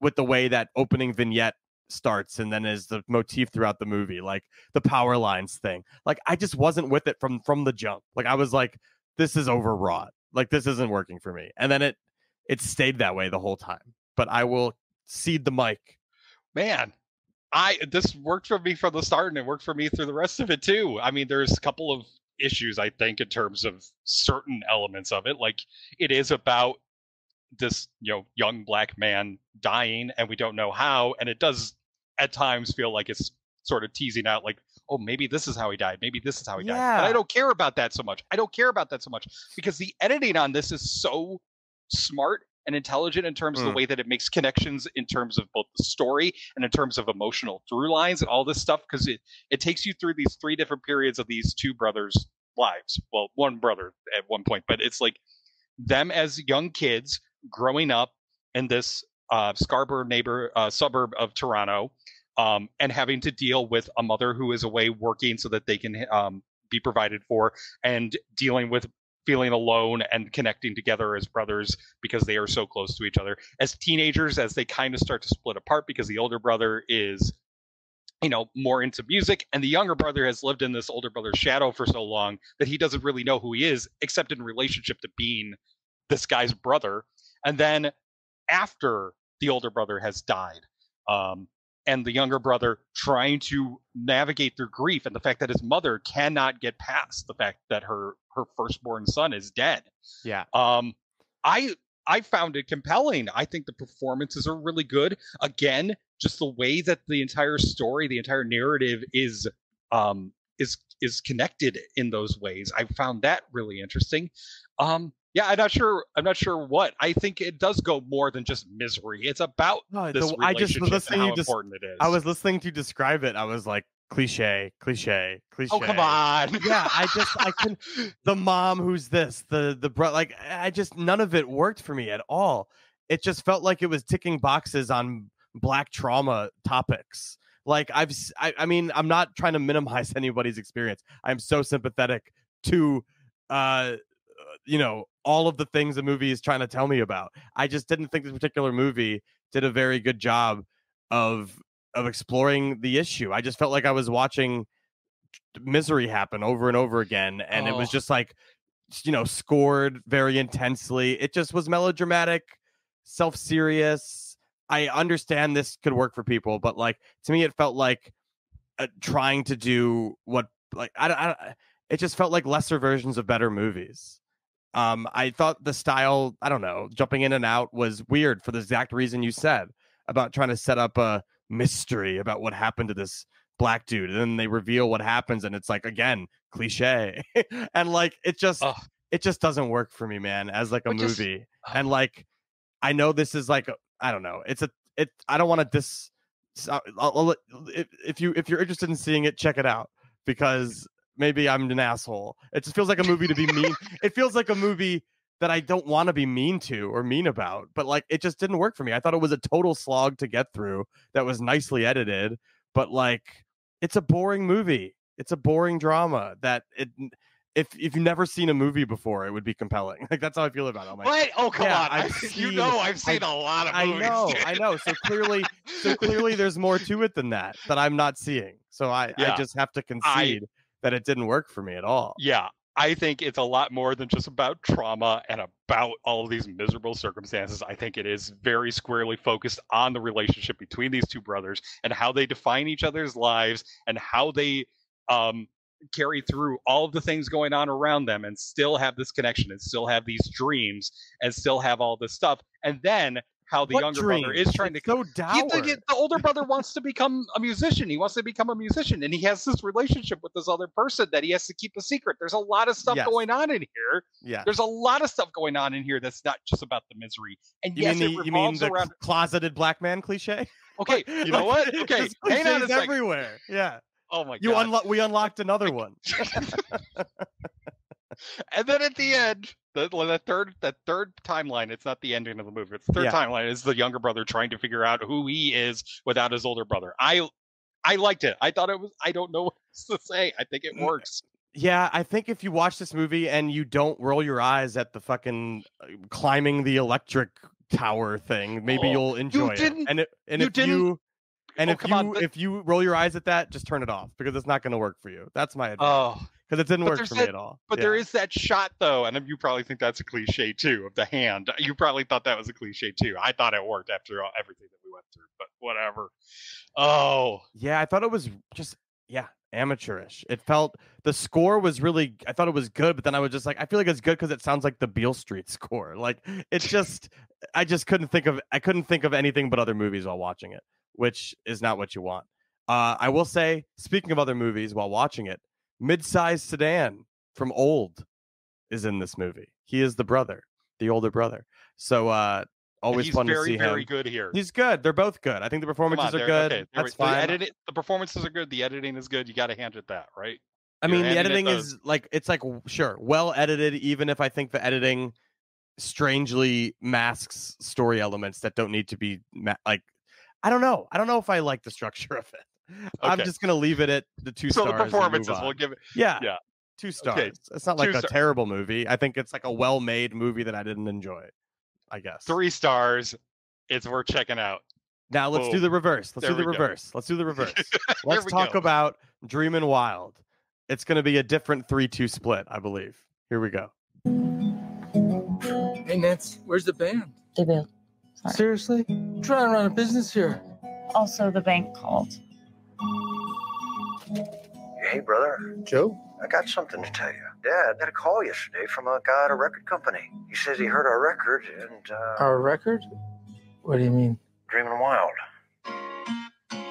[SPEAKER 1] with the way that opening vignette starts and then is the motif throughout the movie like the power lines thing like i just wasn't with it from from the jump like i was like this is overwrought like this isn't working for me and then it it stayed that way the whole time but i will cede the mic
[SPEAKER 2] man i this worked for me from the start and it worked for me through the rest of it too. I mean there's a couple of issues i think in terms of certain elements of it. Like it is about this you know young black man dying and we don't know how and it does at times feel like it's sort of teasing out like oh maybe this is how he died. Maybe this is how he died. But i don't care about that so much. I don't care about that so much because the editing on this is so smart and intelligent in terms of
[SPEAKER 1] Mm.
[SPEAKER 2] the way that it makes connections in terms of both the story and in terms of emotional through lines and all this stuff because it it takes you through these three different periods of these two brothers lives well one brother at one point but it's like them as young kids growing up in this uh, Scarborough neighbor uh, suburb of Toronto, um, and having to deal with a mother who is away working so that they can um, be provided for, and dealing with feeling alone and connecting together as brothers because they are so close to each other. As teenagers, as they kind of start to split apart because the older brother is you know more into music and the younger brother has lived in this older brother's shadow for so long that he doesn't really know who he is except in relationship to being this guy's brother and then after the older brother has died um, and the younger brother trying to navigate through grief and the fact that his mother cannot get past the fact that her her firstborn son is dead.
[SPEAKER 1] Yeah.
[SPEAKER 2] Um i i found it compelling. I think the performances are really good. Again just the way that the entire story the entire narrative is um is is connected in those ways. I found that really interesting. Um yeah i'm not sure i'm not sure what i think it does go more than just misery it's about
[SPEAKER 1] No,
[SPEAKER 2] this
[SPEAKER 1] the- I just was listening
[SPEAKER 2] how
[SPEAKER 1] just
[SPEAKER 2] important it is
[SPEAKER 1] I was listening to describe it. I was like, cliche, cliche, cliche.
[SPEAKER 2] oh come on
[SPEAKER 1] yeah, I just I can the mom who's this, the the bro like I just none of it worked for me at all. It just felt like it was ticking boxes on black trauma topics. Like I've I, I mean, I'm not trying to minimize anybody's experience. I'm so sympathetic to uh you know, all of the things the movie is trying to tell me about. I just didn't think this particular movie did a very good job of of exploring the issue. I just felt like I was watching misery happen over and over again and it was
[SPEAKER 2] Oh.
[SPEAKER 1] just like you know scored very intensely it just was melodramatic self-serious i understand this could work for people but like to me it felt like uh, trying to do what like I, don't- I don't- it just felt like lesser versions of better movies um i thought the style i don't know jumping in and out was weird for the exact reason you said about trying to set up a mystery about what happened to this black dude and then they reveal what happens and it's like again cliche. And like it just it just doesn't work for me man as like a
[SPEAKER 2] Which is-
[SPEAKER 1] movie. and like i know this is like I don't know it's a it i don't want to dis I'll, I'll if, if you if you're interested in seeing it check it out because maybe i'm an asshole it just feels like a movie to be mean it feels like a movie that i don't want to be mean to or mean about but like it just didn't work for me i thought it was a total slog to get through that was nicely edited but like it's a boring movie it's a boring drama that it if if you've never seen a movie before it would be compelling like that's how i feel about it I'm like,
[SPEAKER 2] What? Oh, come
[SPEAKER 1] yeah,
[SPEAKER 2] on.
[SPEAKER 1] I've
[SPEAKER 2] I- you know I've seen
[SPEAKER 1] I-
[SPEAKER 2] a lot of Movies.
[SPEAKER 1] I
[SPEAKER 2] know.
[SPEAKER 1] I know. So clearly, so clearly, there's more to it than that that I'm not seeing. So I, I just have to concede that it didn't work for me at all.
[SPEAKER 2] yeah i think it's a lot more than just about trauma and about all of these miserable circumstances i think it is very squarely focused on the relationship between these two brothers and how they define each other's lives and how they um carry through all of the things going on around them and still have this connection and still have these dreams and still have all this stuff and then how the
[SPEAKER 1] What
[SPEAKER 2] younger brother is trying
[SPEAKER 1] It's
[SPEAKER 2] to
[SPEAKER 1] so
[SPEAKER 2] He- the, the older brother wants to become a musician. He wants to become a musician, and he has this relationship with this other person that he has to keep a secret. There's a lot of stuff
[SPEAKER 1] Yes.
[SPEAKER 2] going on in here.
[SPEAKER 1] Yeah.
[SPEAKER 2] There's a lot of stuff going on in here that's not just about the misery. And
[SPEAKER 1] You
[SPEAKER 2] yes,
[SPEAKER 1] mean
[SPEAKER 2] it
[SPEAKER 1] the you mean
[SPEAKER 2] revolves
[SPEAKER 1] the
[SPEAKER 2] around.
[SPEAKER 1] closeted black man cliche?
[SPEAKER 2] Okay, you know what? Okay, hang on a second.
[SPEAKER 1] everywhere. Yeah.
[SPEAKER 2] Oh my
[SPEAKER 1] You
[SPEAKER 2] god!
[SPEAKER 1] unlo- we unlocked another one.
[SPEAKER 2] and then at the end, the, the third the third timeline. It's not the ending of the movie. It's the third
[SPEAKER 1] Yeah.
[SPEAKER 2] timeline is the younger brother trying to figure out who he is without his older brother. I I liked it. I thought it was. I don't know what else to say. I think it works.
[SPEAKER 1] Yeah, I think if you watch this movie and you don't roll your eyes at the fucking uh, climbing the electric tower thing, maybe
[SPEAKER 2] Oh,
[SPEAKER 1] you'll
[SPEAKER 2] you
[SPEAKER 1] enjoy it.
[SPEAKER 2] didn't-
[SPEAKER 1] And it, and
[SPEAKER 2] you
[SPEAKER 1] if
[SPEAKER 2] didn't-
[SPEAKER 1] you and
[SPEAKER 2] Oh,
[SPEAKER 1] if you
[SPEAKER 2] on, but-
[SPEAKER 1] if you roll your eyes at that, just turn it off because it's not going to work for you. That's my advice.
[SPEAKER 2] Oh,
[SPEAKER 1] because it didn't
[SPEAKER 2] but
[SPEAKER 1] work for
[SPEAKER 2] that-
[SPEAKER 1] me at all.
[SPEAKER 2] But
[SPEAKER 1] Yeah.
[SPEAKER 2] there is that shot though, and you probably think that's a cliche too of the hand. You probably thought that was a cliche too. I thought it worked after all, everything that we went through, but whatever. Oh,
[SPEAKER 1] Yeah, I thought it was just yeah, amateurish. It felt the score was really I thought it was good, but then I was just like I feel like it's good because it sounds like the Beale Street score. Like it's just I just couldn't think of I couldn't think of anything but other movies while watching it, which is not what you want. Uh, I will say, speaking of other movies while watching it, Mid-sized Sedan from Old is in this movie. He is the brother, the older brother. So uh always
[SPEAKER 2] he's
[SPEAKER 1] fun to
[SPEAKER 2] very
[SPEAKER 1] see
[SPEAKER 2] very
[SPEAKER 1] him.
[SPEAKER 2] good here.
[SPEAKER 1] He's good. They're both good. I think the performances
[SPEAKER 2] on,
[SPEAKER 1] are good.
[SPEAKER 2] okay,
[SPEAKER 1] That's
[SPEAKER 2] the
[SPEAKER 1] fine.
[SPEAKER 2] edit- the performances are good. The editing is good. You got to hand it that, right?
[SPEAKER 1] I
[SPEAKER 2] You're
[SPEAKER 1] mean, the editing is like it's like sure, well edited. Even if I think the editing strangely masks story elements that don't need to be ma- like, I don't know. I don't know if I like the structure of it. I'm just gonna leave it at the two
[SPEAKER 2] So
[SPEAKER 1] stars.
[SPEAKER 2] the performances, we'll give it.
[SPEAKER 1] Yeah,
[SPEAKER 2] yeah.
[SPEAKER 1] two stars.
[SPEAKER 2] Okay,
[SPEAKER 1] It's not like
[SPEAKER 2] two
[SPEAKER 1] a
[SPEAKER 2] star-
[SPEAKER 1] terrible movie. I think it's like a well-made movie that I didn't enjoy. I guess.
[SPEAKER 2] Three stars. It's worth checking out.
[SPEAKER 1] Now let's do the reverse. Let's
[SPEAKER 2] There
[SPEAKER 1] do the
[SPEAKER 2] we go.
[SPEAKER 1] reverse. Let's do the reverse. Let's talk
[SPEAKER 2] go.
[SPEAKER 1] about Dreamin' Wild. It's going to be a different 3 2 split, I believe. Here we go.
[SPEAKER 16] Hey, Nets, where's the band?
[SPEAKER 11] They bailed.
[SPEAKER 16] Seriously? I'm trying to run a business here.
[SPEAKER 11] Also, the bank called.
[SPEAKER 18] Hey, brother.
[SPEAKER 16] Joe?
[SPEAKER 18] I got something to tell you. Dad got a call yesterday from a guy at a record company. He says he heard our record and, uh,
[SPEAKER 16] Our record? What do you mean?
[SPEAKER 18] Dreaming Wild.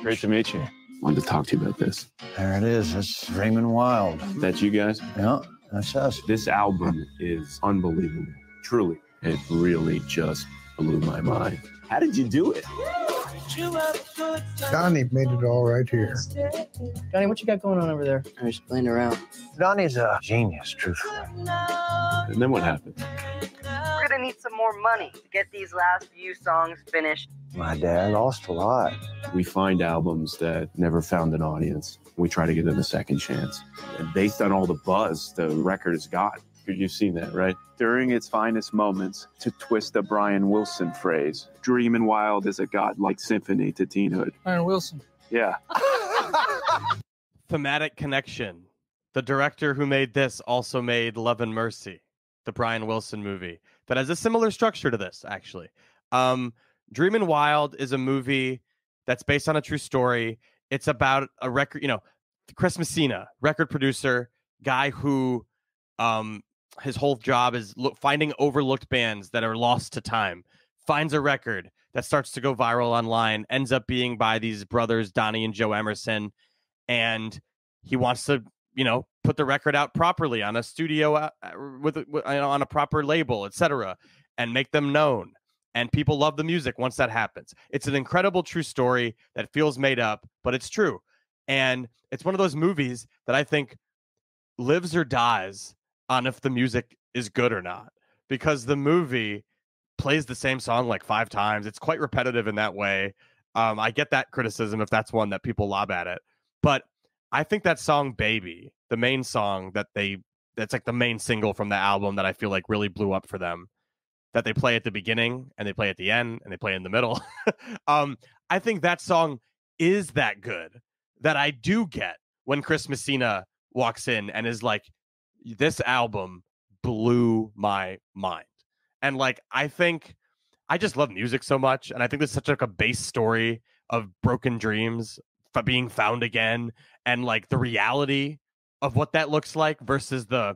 [SPEAKER 19] Great to meet you. Wanted to talk to you about this.
[SPEAKER 18] There it is. That's Dreaming Wild.
[SPEAKER 19] That's you guys?
[SPEAKER 18] Yeah, that's us.
[SPEAKER 19] This album is unbelievable. Truly. It really just blew my mind. How did you do it?
[SPEAKER 8] Donnie made it all right here.
[SPEAKER 11] Johnny, what you got going on over there?
[SPEAKER 18] I'm just playing around. Donnie's a genius, truthfully.
[SPEAKER 19] And then what happened?
[SPEAKER 20] We're gonna need some more money to get these last few songs finished.
[SPEAKER 18] My dad lost a lot.
[SPEAKER 19] We find albums that never found an audience. We try to give them a second chance. And based on all the buzz the record has got, you've seen that, right?
[SPEAKER 21] During its finest moments, to twist a Brian Wilson phrase, Dreamin' Wild is a godlike symphony to teenhood.
[SPEAKER 16] Brian Wilson.
[SPEAKER 21] Yeah.
[SPEAKER 1] Thematic connection. The director who made this also made Love and Mercy, the Brian Wilson movie that has a similar structure to this, actually. Um, Dreamin' Wild is a movie that's based on a true story. It's about a record, you know, Chris Messina, record producer, guy who um his whole job is look, finding overlooked bands that are lost to time. Finds a record that starts to go viral online, ends up being by these brothers Donnie and Joe Emerson, and he wants to, you know, put the record out properly on a studio uh, uh, with, with you know, on a proper label, etc., and make them known. And people love the music once that happens. It's an incredible true story that feels made up, but it's true. And it's one of those movies that I think lives or dies on if the music is good or not because the movie plays the same song like five times it's quite repetitive in that way um, i get that criticism if that's one that people lob at it but i think that song baby the main song that they that's like the main single from the album that i feel like really blew up for them that they play at the beginning and they play at the end and they play in the middle um, i think that song is that good that i do get when chris messina walks in and is like this album blew my mind. And like I think I just love music so much and I think this is such like a base story of broken dreams being found again and like the reality of what that looks like versus the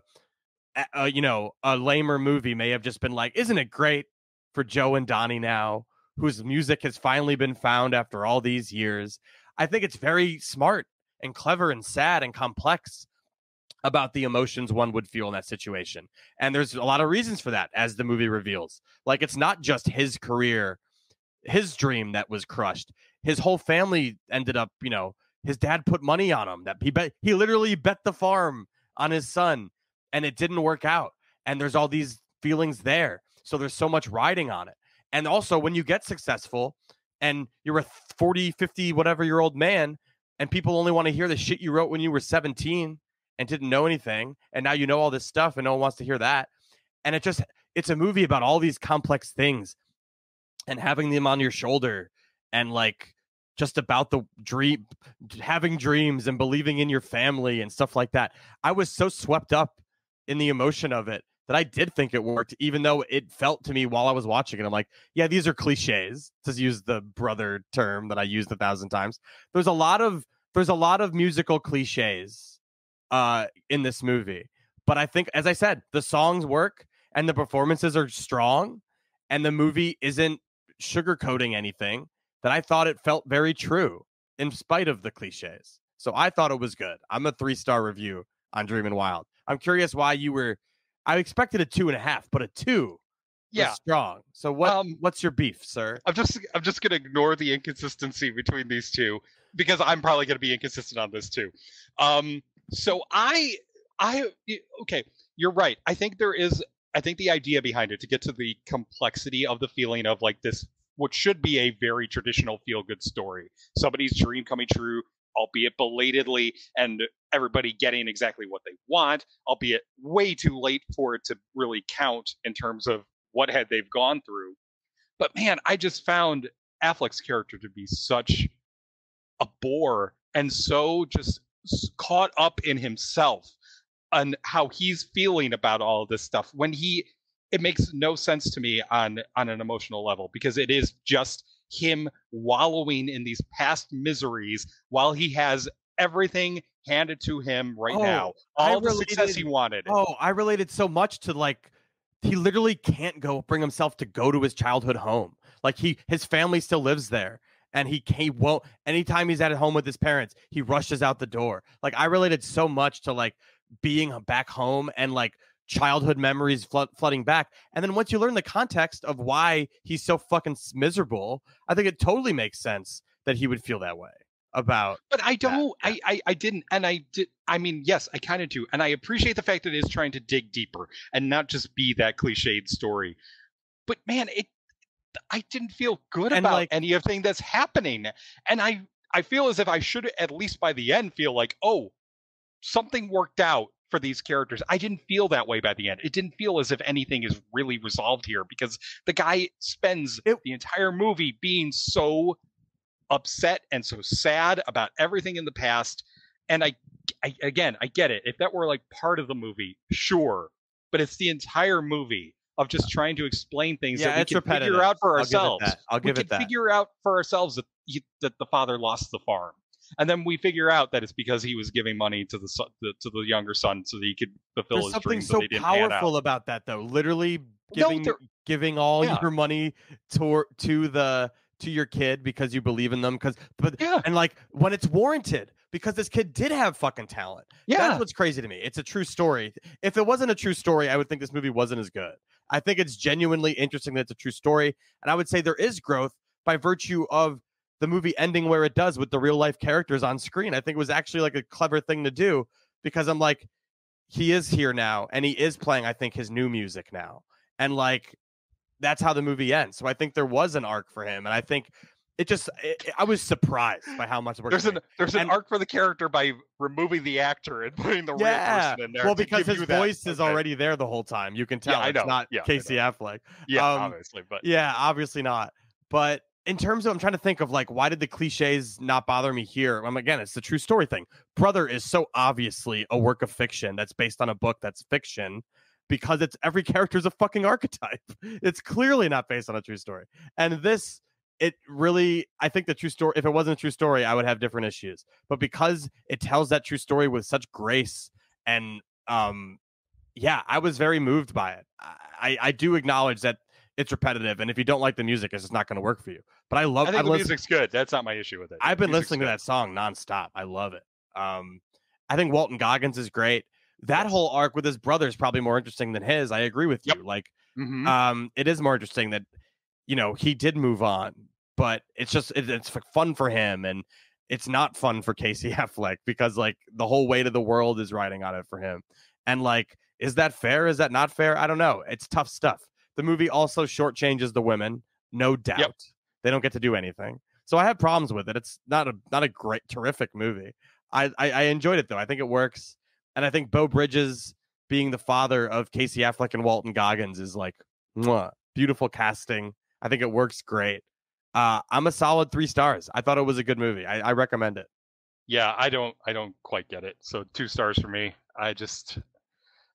[SPEAKER 1] uh, you know, a lamer movie may have just been like isn't it great for Joe and Donnie now whose music has finally been found after all these years. I think it's very smart and clever and sad and complex about the emotions one would feel in that situation. And there's a lot of reasons for that, as the movie reveals. Like, it's not just his career, his dream that was crushed. His whole family ended up, you know, his dad put money on him that he bet he literally bet the farm on his son and it didn't work out. And there's all these feelings there. So there's so much riding on it. And also when you get successful and you're a 40, 50, whatever year old man, and people only want to hear the shit you wrote when you were 17 and didn't know anything, and now you know all this stuff and no one wants to hear that. And it just it's a movie about all these complex things and having them on your shoulder and like just about the dream having dreams and believing in your family and stuff like that. I was so swept up in the emotion of it that I did think it worked, even though it felt to me while I was watching it. I'm like, yeah, these are cliches to use the brother term that I used a thousand times. There's a lot of there's a lot of musical cliches uh in this movie. But I think as I said, the songs work and the performances are strong and the movie isn't sugarcoating anything that I thought it felt very true in spite of the cliches. So I thought it was good. I'm a three star review on Dreamin' Wild. I'm curious why you were. I expected a two and a half, but a two.
[SPEAKER 2] Yeah.
[SPEAKER 1] strong. So what?
[SPEAKER 2] Um,
[SPEAKER 1] what's your beef, sir?
[SPEAKER 2] I'm just I'm just gonna ignore the inconsistency between these two because I'm probably gonna be inconsistent on this too. Um, so I, I, okay, you're right. I think there is I think the idea behind it to get to the complexity of the feeling of like this what should be a very traditional feel good story. Somebody's dream coming true, albeit belatedly, and everybody getting exactly what they want, albeit way too late for it to really count in terms of what had they've gone through. But man, I just found Affleck's character to be such a bore and so just caught up in himself and how he's feeling about all this stuff when he it makes no sense to me on on an emotional level because it is just him wallowing in these past miseries while he has everything handed to him right
[SPEAKER 1] Oh,
[SPEAKER 2] now
[SPEAKER 1] I
[SPEAKER 2] all the success he wanted
[SPEAKER 1] Oh, I related so much to like he literally can't go bring himself to go to his childhood home. Like he his family still lives there and he he won't anytime he's at home with his parents, he rushes out the door. Like I related so much to like being back home and like childhood memories flood, flooding back. And then once you learn the context of why he's so fucking miserable, I think it totally makes sense that he would feel that way about
[SPEAKER 2] but I don't. I, I I didn't, and I did. I mean, yes, I kind of do, and I appreciate the fact that it is trying to dig deeper and not just be that cliched story. But man, it. I didn't feel good
[SPEAKER 1] And,
[SPEAKER 2] about
[SPEAKER 1] like-
[SPEAKER 2] anything that's happening, and I I feel as if I should at least by the end feel like, oh, something worked out for these characters. I didn't feel that way by the end. It didn't feel as if anything is really resolved here because the guy spends the entire movie being so upset and so sad about everything in the past. And I, I again, I get it. If that were like part of the movie, sure, but it's the entire movie of just trying to explain things
[SPEAKER 1] Yeah,
[SPEAKER 2] that we can
[SPEAKER 1] repetitive.
[SPEAKER 2] figure out for ourselves.
[SPEAKER 1] I'll give it that. I'll
[SPEAKER 2] we
[SPEAKER 1] give
[SPEAKER 2] can
[SPEAKER 1] it that.
[SPEAKER 2] figure out for ourselves that he, that the father lost the farm. And then we figure out that it's because he was giving money to the, son, to the younger son so that he could fulfill
[SPEAKER 1] There's
[SPEAKER 2] his
[SPEAKER 1] something
[SPEAKER 2] dreams.
[SPEAKER 1] so
[SPEAKER 2] they didn't
[SPEAKER 1] powerful about that, though. Literally giving
[SPEAKER 2] there-
[SPEAKER 1] giving all
[SPEAKER 2] Yeah.
[SPEAKER 1] your money to to the to your kid because you believe in them. Because but and like when it's warranted, because this kid did have fucking talent.
[SPEAKER 2] Yeah.
[SPEAKER 1] that's what's crazy to me. It's a true story. If it wasn't a true story, I would think this movie wasn't as good. I think it's genuinely interesting that it's a true story, and I would say there is growth by virtue of the movie ending where it does with the real life characters on screen. I think it was actually like a clever thing to do because I'm like, he is here now and he is playing, I think, his new music now. And like, that's how the movie ends. So I think there was an arc for him. And I think it just, it, I was surprised by how much work
[SPEAKER 2] There's an there's an
[SPEAKER 1] And-
[SPEAKER 2] arc for the character by removing the actor and putting the real
[SPEAKER 1] yeah.
[SPEAKER 2] person in there.
[SPEAKER 1] Well, because his voice is
[SPEAKER 2] okay.
[SPEAKER 1] already there the whole time. You can tell
[SPEAKER 2] Yeah, I
[SPEAKER 1] it's
[SPEAKER 2] know.
[SPEAKER 1] not
[SPEAKER 2] Yeah,
[SPEAKER 1] Casey Affleck.
[SPEAKER 2] Yeah,
[SPEAKER 1] Um,
[SPEAKER 2] obviously, but
[SPEAKER 1] yeah, obviously not. But in terms of, I'm trying to think of like, why did the cliches not bother me here? Um, again, it's the true story thing. Brother is so obviously a work of fiction that's based on a book that's fiction because it's every character is a fucking archetype. It's clearly not based on a true story. And this, it really, I think the true story, if it wasn't a true story, I would have different issues. But because it tells that true story with such grace and, um, yeah, I was very moved by it. I, I do acknowledge that it's repetitive, and if you don't like the music, it's just not going to work for you. But I love.
[SPEAKER 2] I think the
[SPEAKER 1] listened-
[SPEAKER 2] music's good. That's not my issue with it.
[SPEAKER 1] I've been listening to that song nonstop. I love it. Um, I think Walton Goggins is great. That whole arc with his brother is probably more interesting than his. I agree with you. Like,
[SPEAKER 2] Mhm.
[SPEAKER 1] um, it is more interesting that you know he did move on, but it's just it, it's fun for him, and it's not fun for Casey Affleck because like the whole weight of the world is riding on it for him. And like, is that fair? Is that not fair? I don't know. It's tough stuff. The movie also shortchanges the women, no doubt. They don't get to do anything. So I have problems with it. It's not a not a great, terrific movie. I, I I enjoyed it though. I think it works, and I think Beau Bridges being the father of Casey Affleck and Walton Goggins is like mwah, beautiful casting. I think it works great. Uh, I'm a solid three stars. I thought it was a good movie. I, I recommend it.
[SPEAKER 2] Yeah, I don't I don't quite get it. So two stars for me. I just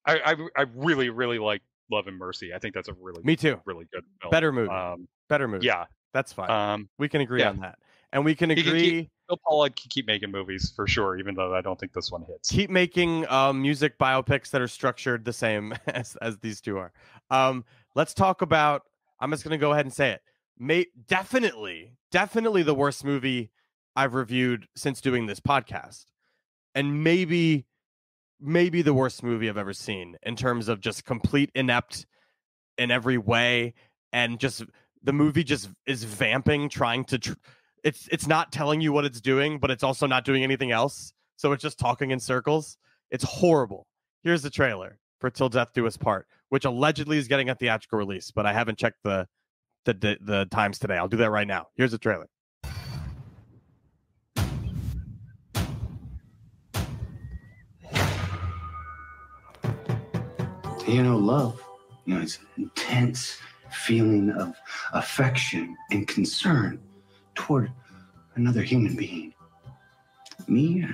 [SPEAKER 2] I I, I really really like Love and Mercy. I think that's a really
[SPEAKER 1] Me too.
[SPEAKER 2] really good film.
[SPEAKER 1] Better movie.
[SPEAKER 2] Um,
[SPEAKER 1] Better movie.
[SPEAKER 2] yeah.
[SPEAKER 1] that's fine.
[SPEAKER 2] Um,
[SPEAKER 1] we can agree
[SPEAKER 2] yeah.
[SPEAKER 1] on that, and we can
[SPEAKER 2] he can
[SPEAKER 1] agree.
[SPEAKER 2] keep, Bill Pohlad can keep making movies for sure, even though I don't think this one hits.
[SPEAKER 1] keep making um, music biopics that are structured the same as, as these two are. Um, let's talk about. I'm just gonna go ahead and say it. May definitely, definitely the worst movie I've reviewed since doing this podcast, and maybe, maybe the worst movie I've ever seen in terms of just complete inept in every way, and just the movie just is vamping, trying to. Tr- it's it's not telling you what it's doing, but it's also not doing anything else. So it's just talking in circles. It's horrible. Here's the trailer for Til Death Do Us Part, which allegedly is getting a theatrical release, but I haven't checked the the the, the times today. I'll do that right now. Here's the trailer.
[SPEAKER 9] You know, love, you know, it's an intense feeling of affection and concern toward another human being. Me,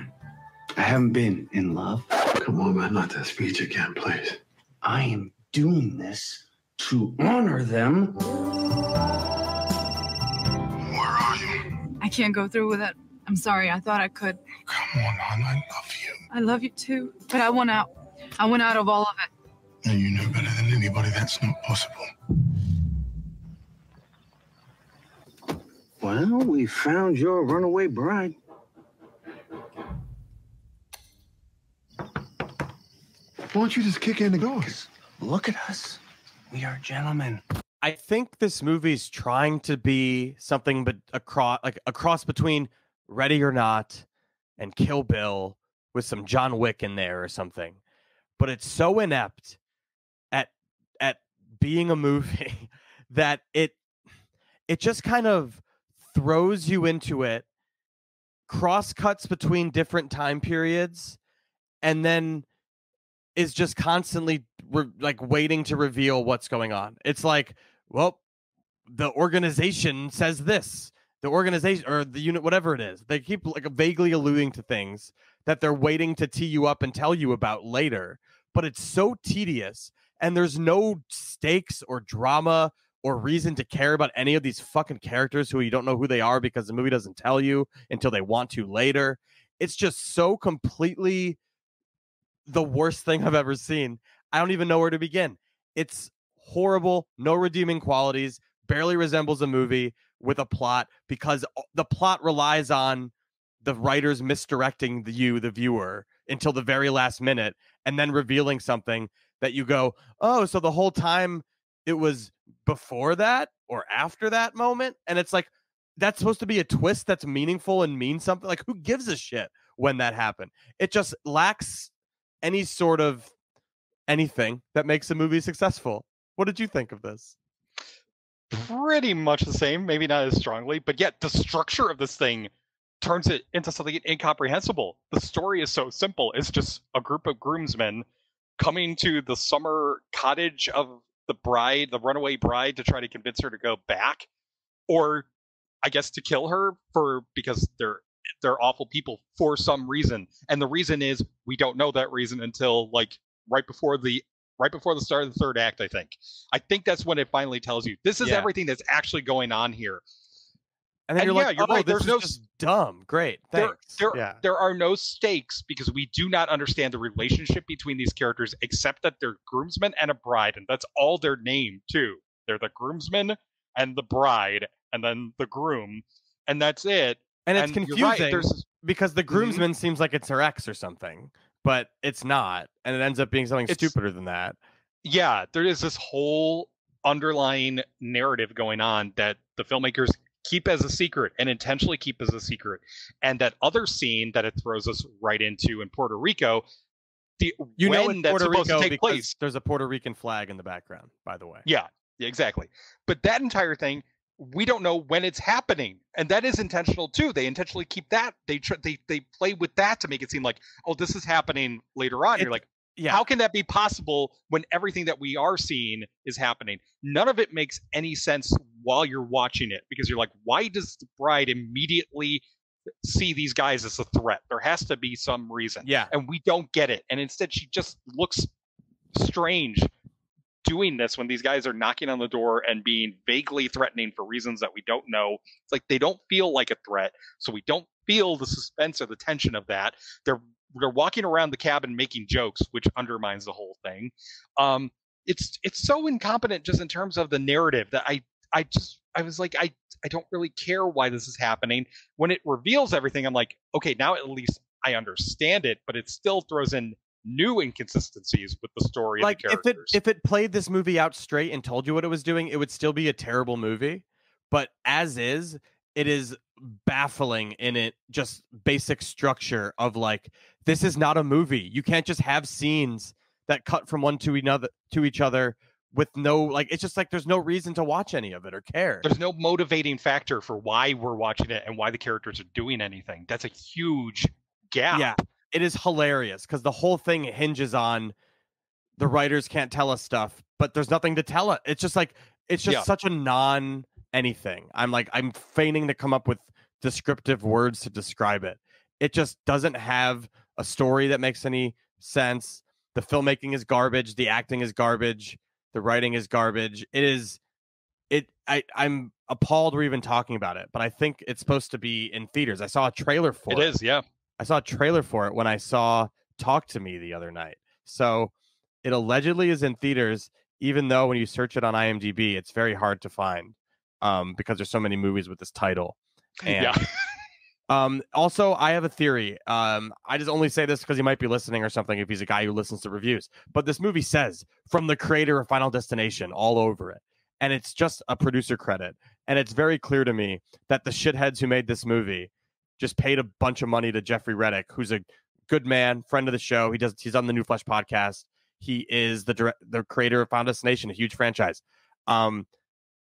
[SPEAKER 9] I haven't been in love.
[SPEAKER 15] Come on, man, not that speech again, please.
[SPEAKER 9] I am doing this to honor them.
[SPEAKER 22] Can't go through with it. I'm sorry. I thought I could.
[SPEAKER 15] Come on, hon, I love you.
[SPEAKER 22] I love you too, but I want out. I want out of all of it.
[SPEAKER 15] And you know better than anybody that's not possible.
[SPEAKER 9] Well, we found your runaway bride.
[SPEAKER 15] Why don't you just kick in the doors?
[SPEAKER 9] Look at us. We are gentlemen.
[SPEAKER 1] I think this movie's trying to be something but across like a cross between Ready or Not and Kill Bill with some John Wick in there or something. But it's so inept at at being a movie that it it just kind of throws you into it cross cuts between different time periods and then is just constantly re- like waiting to reveal what's going on. It's like, well, the organization says this. The organization or the unit, whatever it is, they keep like vaguely alluding to things that they're waiting to tee you up and tell you about later. But it's so tedious, and there's no stakes or drama or reason to care about any of these fucking characters who you don't know who they are because the movie doesn't tell you until they want to later. It's just so completely the worst thing I've ever seen. I don't even know where to begin. It's horrible, no redeeming qualities, barely resembles a movie with a plot because the plot relies on the writers misdirecting the you, the viewer, until the very last minute and then revealing something that you go, oh, so the whole time it was before that or after that moment. And it's like, that's supposed to be a twist that's meaningful and mean something. Like, who gives a shit when that happened? It just lacks any sort of anything that makes a movie successful. What did you think of this?
[SPEAKER 2] pretty much the same, maybe not as strongly, but yet the structure of this thing turns it into something incomprehensible. The story is so simple. It's just a group of groomsmen coming to the summer cottage of the bride, the runaway bride, to try to convince her to go back, or I guess to kill her for because they're they're awful people for some reason. And the reason is we don't know that reason until like right before the right before the start of the third act, I think. I think that's when it finally tells you this is
[SPEAKER 1] Yeah.
[SPEAKER 2] everything that's actually going on here.
[SPEAKER 1] And then
[SPEAKER 2] And
[SPEAKER 1] you're
[SPEAKER 2] yeah,
[SPEAKER 1] like,
[SPEAKER 2] you're
[SPEAKER 1] oh,
[SPEAKER 2] right,
[SPEAKER 1] this
[SPEAKER 2] there's
[SPEAKER 1] is
[SPEAKER 2] no
[SPEAKER 1] dumb. Great,
[SPEAKER 2] there,
[SPEAKER 1] thanks.
[SPEAKER 2] there,
[SPEAKER 1] yeah.
[SPEAKER 2] there are no stakes because we do not understand the relationship between these characters except that they're groomsmen and a bride, and that's all they're named too. They're the groomsmen and the bride, and then the groom, and that's it.
[SPEAKER 1] And it's
[SPEAKER 2] you're
[SPEAKER 1] confusing
[SPEAKER 2] right,
[SPEAKER 1] because the mm-hmm. groomsman seems like it's her ex or something, but it's not, and it ends up being something
[SPEAKER 2] It's-
[SPEAKER 1] stupider than that.
[SPEAKER 2] yeah, there is this whole underlying narrative going on that the filmmakers keep as a secret and intentionally keep as a secret. And that other scene that it throws us right into in Puerto Rico, the
[SPEAKER 1] You know,
[SPEAKER 2] when that's
[SPEAKER 1] Puerto
[SPEAKER 2] supposed
[SPEAKER 1] Rico
[SPEAKER 2] to take place.
[SPEAKER 1] there's a Puerto Rican flag in the background, by the way.
[SPEAKER 2] Yeah, yeah, exactly. But that entire thing, we don't know when it's happening, and that is intentional too. They intentionally keep that. They tr- they they play with that to make it seem like, oh, this is happening later on. You're like,
[SPEAKER 1] yeah.
[SPEAKER 2] how can that be possible when everything that we are seeing is happening? None of it makes any sense while you're watching it because you're like, why does the bride immediately see these guys as a threat? There has to be some reason.
[SPEAKER 1] Yeah.
[SPEAKER 2] And we don't get it. And instead, she just looks strange doing this when these guys are knocking on the door and being vaguely threatening for reasons that we don't know. It's like they don't feel like a threat, so we don't feel the suspense or the tension of that. They're they're walking around the cabin making jokes, which undermines the whole thing. Um, it's it's so incompetent just in terms of the narrative that I I just I was like I I don't really care why this is happening. When it reveals everything, I'm like, okay, now at least I understand it, but it still throws in new inconsistencies with the story
[SPEAKER 1] like
[SPEAKER 2] and the
[SPEAKER 1] if it if it played this movie out straight and told you what it was doing, it would still be a terrible movie. But as is, it is baffling in it just basic structure of like this is not a movie. You can't just have scenes that cut from one to another to each other with no like it's just like there's no reason to watch any of it or care.
[SPEAKER 2] There's no motivating factor for why we're watching it and why the characters are doing anything. That's a huge gap.
[SPEAKER 1] Yeah, it is hilarious because the whole thing hinges on the writers can't tell us stuff, but there's nothing to tell it. It's just like it's just
[SPEAKER 2] Yeah.
[SPEAKER 1] such a non anything. I'm like I'm feigning to come up with descriptive words to describe it. It just doesn't have a story that makes any sense. The filmmaking is garbage. The acting is garbage. The writing is garbage. It is. It. I. I'm appalled we're even talking about it, but I think it's supposed to be in theaters. I saw a trailer for
[SPEAKER 2] It
[SPEAKER 1] it.
[SPEAKER 2] is, yeah.
[SPEAKER 1] I saw a trailer for it when I saw Talk to Me the other night. So it allegedly is in theaters, even though when you search it on IMDb, it's very hard to find um, because there's so many movies with this title. And,
[SPEAKER 2] Yeah.
[SPEAKER 1] um, also, I have a theory. Um, I just only say this because he might be listening or something if he's a guy who listens to reviews. But this movie says from the creator of Final Destination all over it. And it's just a producer credit. And it's very clear to me that the shitheads who made this movie just paid a bunch of money to Jeffrey Reddick, who's a good man, friend of the show. He does he's on the New Flesh podcast. He is the direct, the creator of Final Destination, a huge franchise. Um,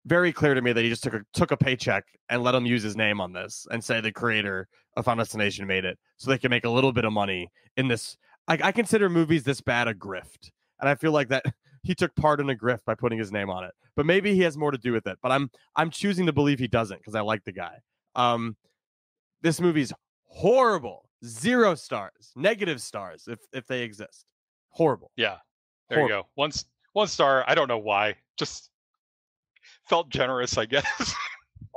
[SPEAKER 1] very clear to me that he just took a took a paycheck and let him use his name on this and say the creator of Final Destination made it, so they can make a little bit of money in this. I, I consider movies this bad a grift, and I feel like that he took part in a grift by putting his name on it. But maybe he has more to do with it. But I'm I'm choosing to believe he doesn't because I like the guy. Um, this movie's horrible, zero stars, negative stars if if they exist. Horrible.
[SPEAKER 2] Yeah. There you go. One one star. I don't know why. Just felt generous, I guess.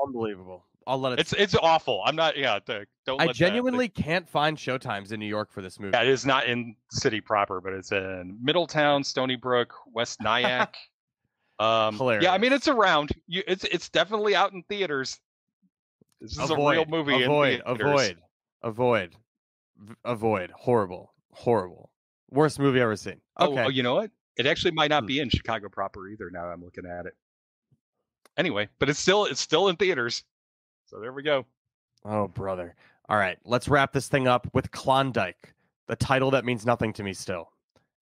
[SPEAKER 1] Unbelievable. I'll let it.
[SPEAKER 2] it's it's awful. I'm not. Yeah. the- Don't.
[SPEAKER 1] I
[SPEAKER 2] let that-
[SPEAKER 1] genuinely can't find showtimes in New York for this movie.
[SPEAKER 2] Yeah, it is not in city proper, but it's in Middletown, Stony Brook, West Nyack. um, yeah, I mean it's around. You, it's it's definitely out in theaters. This is a real movie.
[SPEAKER 1] Avoid, avoid, avoid, avoid. Horrible, horrible. Worst movie ever seen.
[SPEAKER 2] Oh,
[SPEAKER 1] Okay. Hmm.
[SPEAKER 2] oh, you know what? It actually might not be in Chicago proper either. Now I'm looking at it. Anyway, but it's still it's still in theaters. So there we go.
[SPEAKER 1] Oh, brother. All right, let's wrap this thing up with Klondike, the title that means nothing to me still.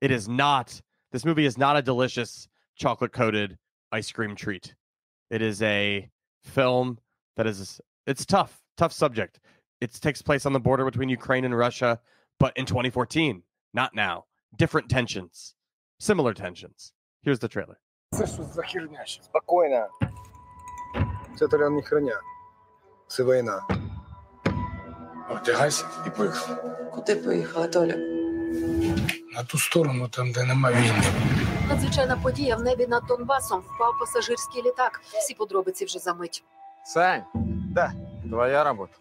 [SPEAKER 1] It is not, this movie is not a delicious chocolate coated ice cream treat. It is a film that is, it's tough, tough subject. It takes place on the border between Ukraine and Russia, but in 2014, not now. Different tensions, similar tensions. Here's the trailer.
[SPEAKER 8] Це що за херня ще? Спокійно. Це то не херня. Це війна. Одягайся і поїхали.
[SPEAKER 23] Куди поїхала Толя?
[SPEAKER 8] На ту сторону, там, де нема війни.
[SPEAKER 24] Надзвичайна подія в небі над Донбасом. Впав пасажирський літак. Всі подробиці вже за мить.
[SPEAKER 25] Сань, да, твоя работа.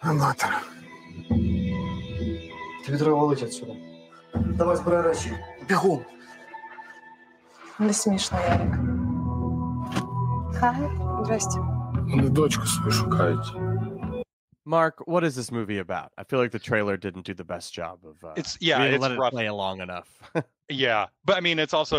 [SPEAKER 8] Аматор. Тобі треба валити отсюда. Давай збирай речі. Бігом.
[SPEAKER 24] Не смішно, Ярик. Хай. Здрасте.
[SPEAKER 16] Вони дочку свою шукають.
[SPEAKER 1] Mark, what is this movie about? I feel like the trailer didn't do the best job of. Uh,
[SPEAKER 2] It's- yeah,
[SPEAKER 1] we didn't
[SPEAKER 2] it's
[SPEAKER 1] let it
[SPEAKER 2] rough.
[SPEAKER 1] play long enough.
[SPEAKER 2] Yeah, but I mean, it's also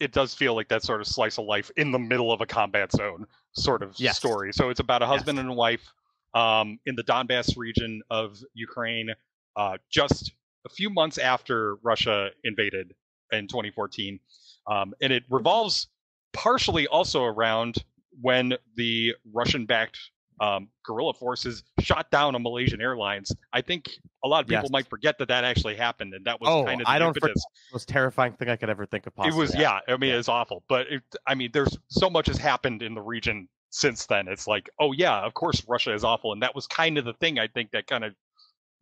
[SPEAKER 2] it does feel like that sort of slice of life in the middle of a combat zone sort of
[SPEAKER 1] Yes.
[SPEAKER 2] story. So it's about a husband and a wife um, in the Donbass region of Ukraine, uh, just a few months after Russia invaded in 2014, um, and it revolves partially also around when the Russian-backed um, guerrilla forces shot down a Malaysian Airlines. I think a lot of people
[SPEAKER 1] Yes.
[SPEAKER 2] might forget that that actually happened, and that was
[SPEAKER 1] oh,
[SPEAKER 2] kind of the
[SPEAKER 1] I don't forget. most terrifying thing I could ever think of.
[SPEAKER 2] it was yeah i mean it's awful but it, i mean there's so much has happened in the region since then it's like oh yeah of course russia is awful and that was kind of the thing i think that kind of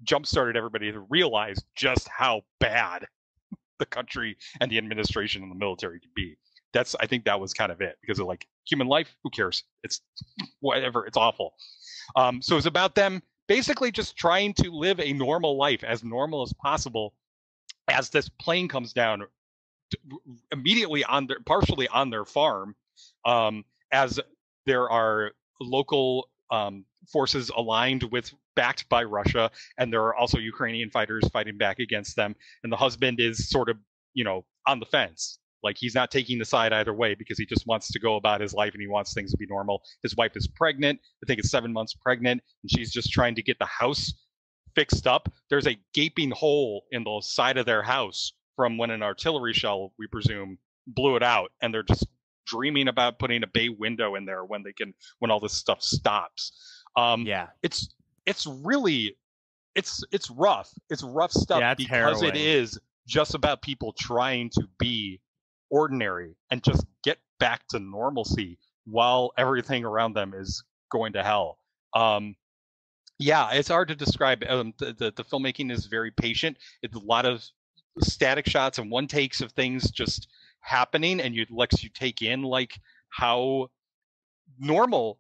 [SPEAKER 2] jump started everybody to realize just how bad the country and the administration and the military could be that's i think that was kind of it because of like human life? Who cares? It's whatever it's awful. Um, so it's about them basically just trying to live a normal life as normal as possible as this plane comes down immediately on their partially on their farm um, as there are local um, forces aligned with backed by Russia and there are also Ukrainian fighters fighting back against them and the husband is sort of you know on the fence like he's not taking the side either way because he just wants to go about his life and he wants things to be normal his wife is pregnant i think it's 7 months pregnant and she's just trying to get the house fixed up. There's a gaping hole in the side of their house from when an artillery shell, we presume, blew it out, and they're just dreaming about putting a bay window in there when they can when all this stuff stops. Um,
[SPEAKER 1] yeah,
[SPEAKER 2] it's it's really it's it's rough. It's rough stuff
[SPEAKER 1] Yeah,
[SPEAKER 2] because
[SPEAKER 1] harrowing.
[SPEAKER 2] is just about people trying to be ordinary and just get back to normalcy while everything around them is going to hell. Um, yeah, it's hard to describe. Um, the, the the filmmaking is very patient. It's a lot of static shots and one takes of things just happening, and you lets you take in like how normal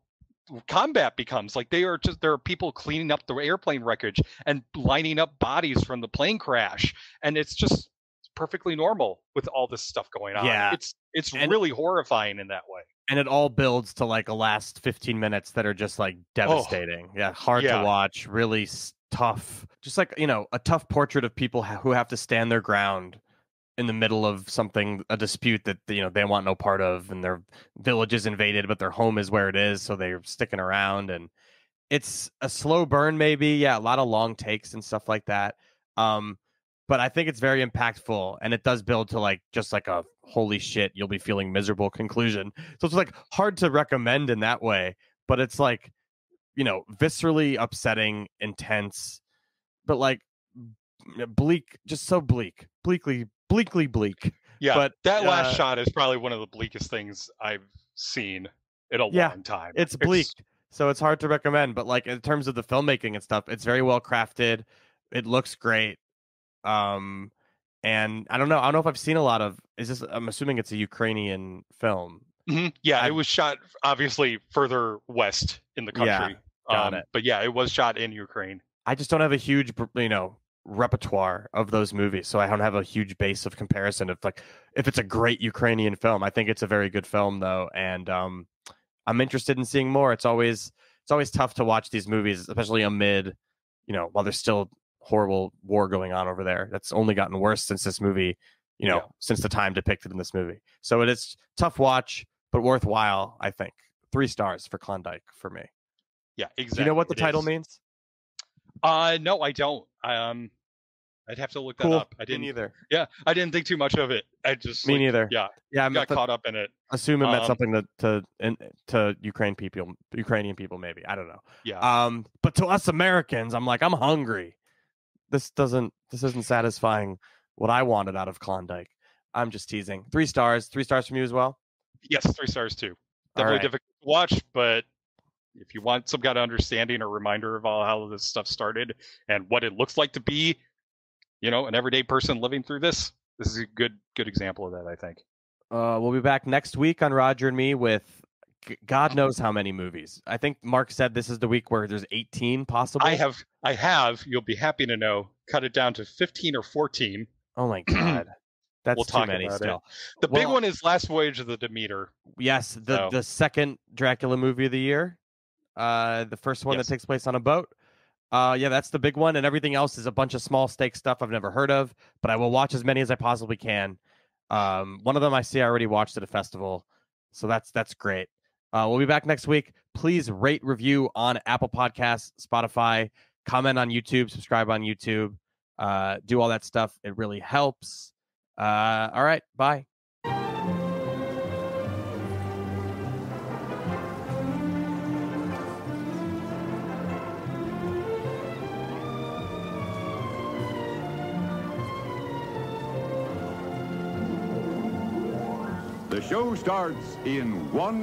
[SPEAKER 2] combat becomes. Like they are just there are people cleaning up the airplane wreckage and lining up bodies from the plane crash, and it's just perfectly normal with all this stuff going on.
[SPEAKER 1] Yeah.
[SPEAKER 2] it's it's
[SPEAKER 1] And-
[SPEAKER 2] really horrifying in that way.
[SPEAKER 1] and it all builds to like a last 15 minutes that are just like devastating. yeah, hard
[SPEAKER 2] Oh. Yeah.
[SPEAKER 1] to watch, really tough. Just like, you know, a tough portrait of people who have to stand their ground in the middle of something a dispute that you know they want no part of and their village is invaded but their home is where it is so they're sticking around and it's a slow burn maybe yeah a lot of long takes and stuff like that um but i think it's very impactful and it does build to like just like a holy shit you'll be feeling miserable conclusion so it's like hard to recommend in that way but it's like you know viscerally upsetting intense but like bleak just so bleak bleakly bleakly bleak
[SPEAKER 2] Yeah,
[SPEAKER 1] but
[SPEAKER 2] that last
[SPEAKER 1] uh,
[SPEAKER 2] shot is probably one of the bleakest things I've seen in a
[SPEAKER 1] yeah,
[SPEAKER 2] long time.
[SPEAKER 1] It's bleak, so it's hard to recommend. But like in terms of the filmmaking and stuff, it's very well crafted. It looks great. Um, and I don't know. I don't know if I've seen a lot of. Is this? I'm assuming it's a Ukrainian film.
[SPEAKER 2] Mhm. Yeah, it was shot obviously further west in the
[SPEAKER 1] Yeah,
[SPEAKER 2] country.
[SPEAKER 1] got
[SPEAKER 2] um,
[SPEAKER 1] it.
[SPEAKER 2] But yeah, it was shot in Ukraine.
[SPEAKER 1] I just don't have a huge, you know, repertoire of those movies, so I don't have a huge base of comparison. If like, if it's a great Ukrainian film, I think it's a very good film though, and um, I'm interested in seeing more. It's always, it's always tough to watch these movies, especially amid, you know, while there's still horrible war going on over there. That's only gotten worse since this movie, you know,
[SPEAKER 2] Yeah.
[SPEAKER 1] since the time depicted in this movie. So it is tough watch, but worthwhile. I think three stars for Klondike for me.
[SPEAKER 2] Yeah, exactly.
[SPEAKER 1] Do you know what the
[SPEAKER 2] it
[SPEAKER 1] title
[SPEAKER 2] is.
[SPEAKER 1] means?
[SPEAKER 2] Uh no, I don't. Um I'd have to look that
[SPEAKER 1] Cool.
[SPEAKER 2] up. I didn't
[SPEAKER 1] either.
[SPEAKER 2] Yeah, I didn't think too much of it. I just
[SPEAKER 1] Me
[SPEAKER 2] like,
[SPEAKER 1] neither.
[SPEAKER 2] Yeah.
[SPEAKER 1] Yeah, I
[SPEAKER 2] got
[SPEAKER 1] meant
[SPEAKER 2] caught up in it.
[SPEAKER 1] assume it meant
[SPEAKER 2] Um,
[SPEAKER 1] something to to in, to Ukraine people, Ukrainian people, maybe. I don't know.
[SPEAKER 2] Yeah.
[SPEAKER 1] Um, but to us Americans, I'm like, I'm hungry. This doesn't. This isn't satisfying what I wanted out of Klondike. I'm just teasing. Three stars. Three stars from you as well.
[SPEAKER 2] Yes, three stars too. Definitely
[SPEAKER 1] right.
[SPEAKER 2] difficult to watch, but if you want some kind of understanding or reminder of all how this stuff started and what it looks like to be, you know, an everyday person living through this, this is a good good example of that, I think.
[SPEAKER 1] Uh, we'll be back next week on Roger and Me with God knows how many movies. I think Mark said this is the week where there's 18 possible.
[SPEAKER 2] I have I have, you'll be happy to know, cut it down to 15 or 14.
[SPEAKER 1] Oh my god. That's
[SPEAKER 2] we'll
[SPEAKER 1] too many still.
[SPEAKER 2] it. The big one is Last Voyage of the Demeter.
[SPEAKER 1] Yes, the
[SPEAKER 2] So-
[SPEAKER 1] the second Dracula movie of the year. Uh, the first one
[SPEAKER 2] Yes.
[SPEAKER 1] that takes place on a boat. Uh, yeah, that's the big one, and everything else is a bunch of small stake stuff I've never heard of. But I will watch as many as I possibly can. Um, one of them I see I already watched at a festival, so that's that's great. Uh, we'll be back next week. Please rate, review on Apple Podcasts, Spotify, comment on YouTube, subscribe on YouTube, uh, do all that stuff. It really helps. Uh, all right, bye.
[SPEAKER 23] The show starts in one.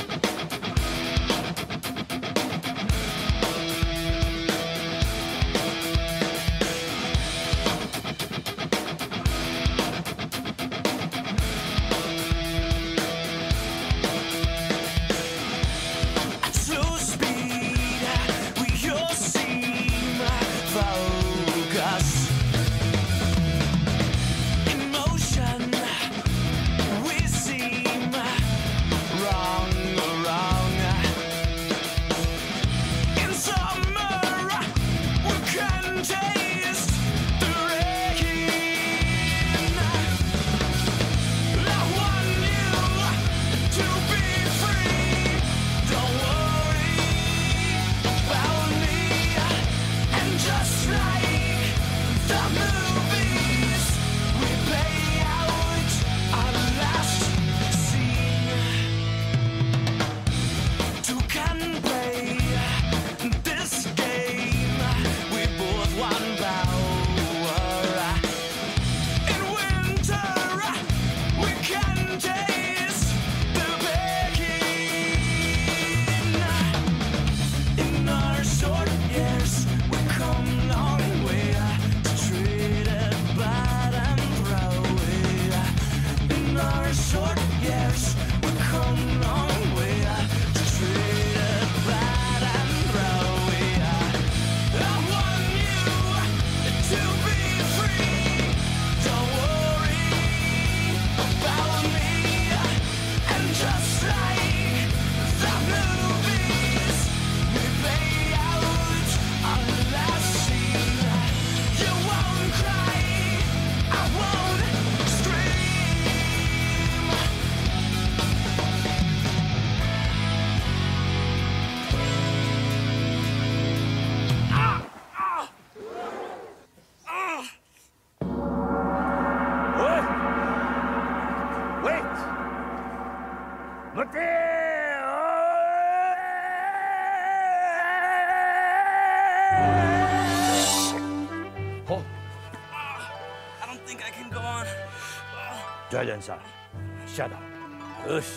[SPEAKER 26] I don't think I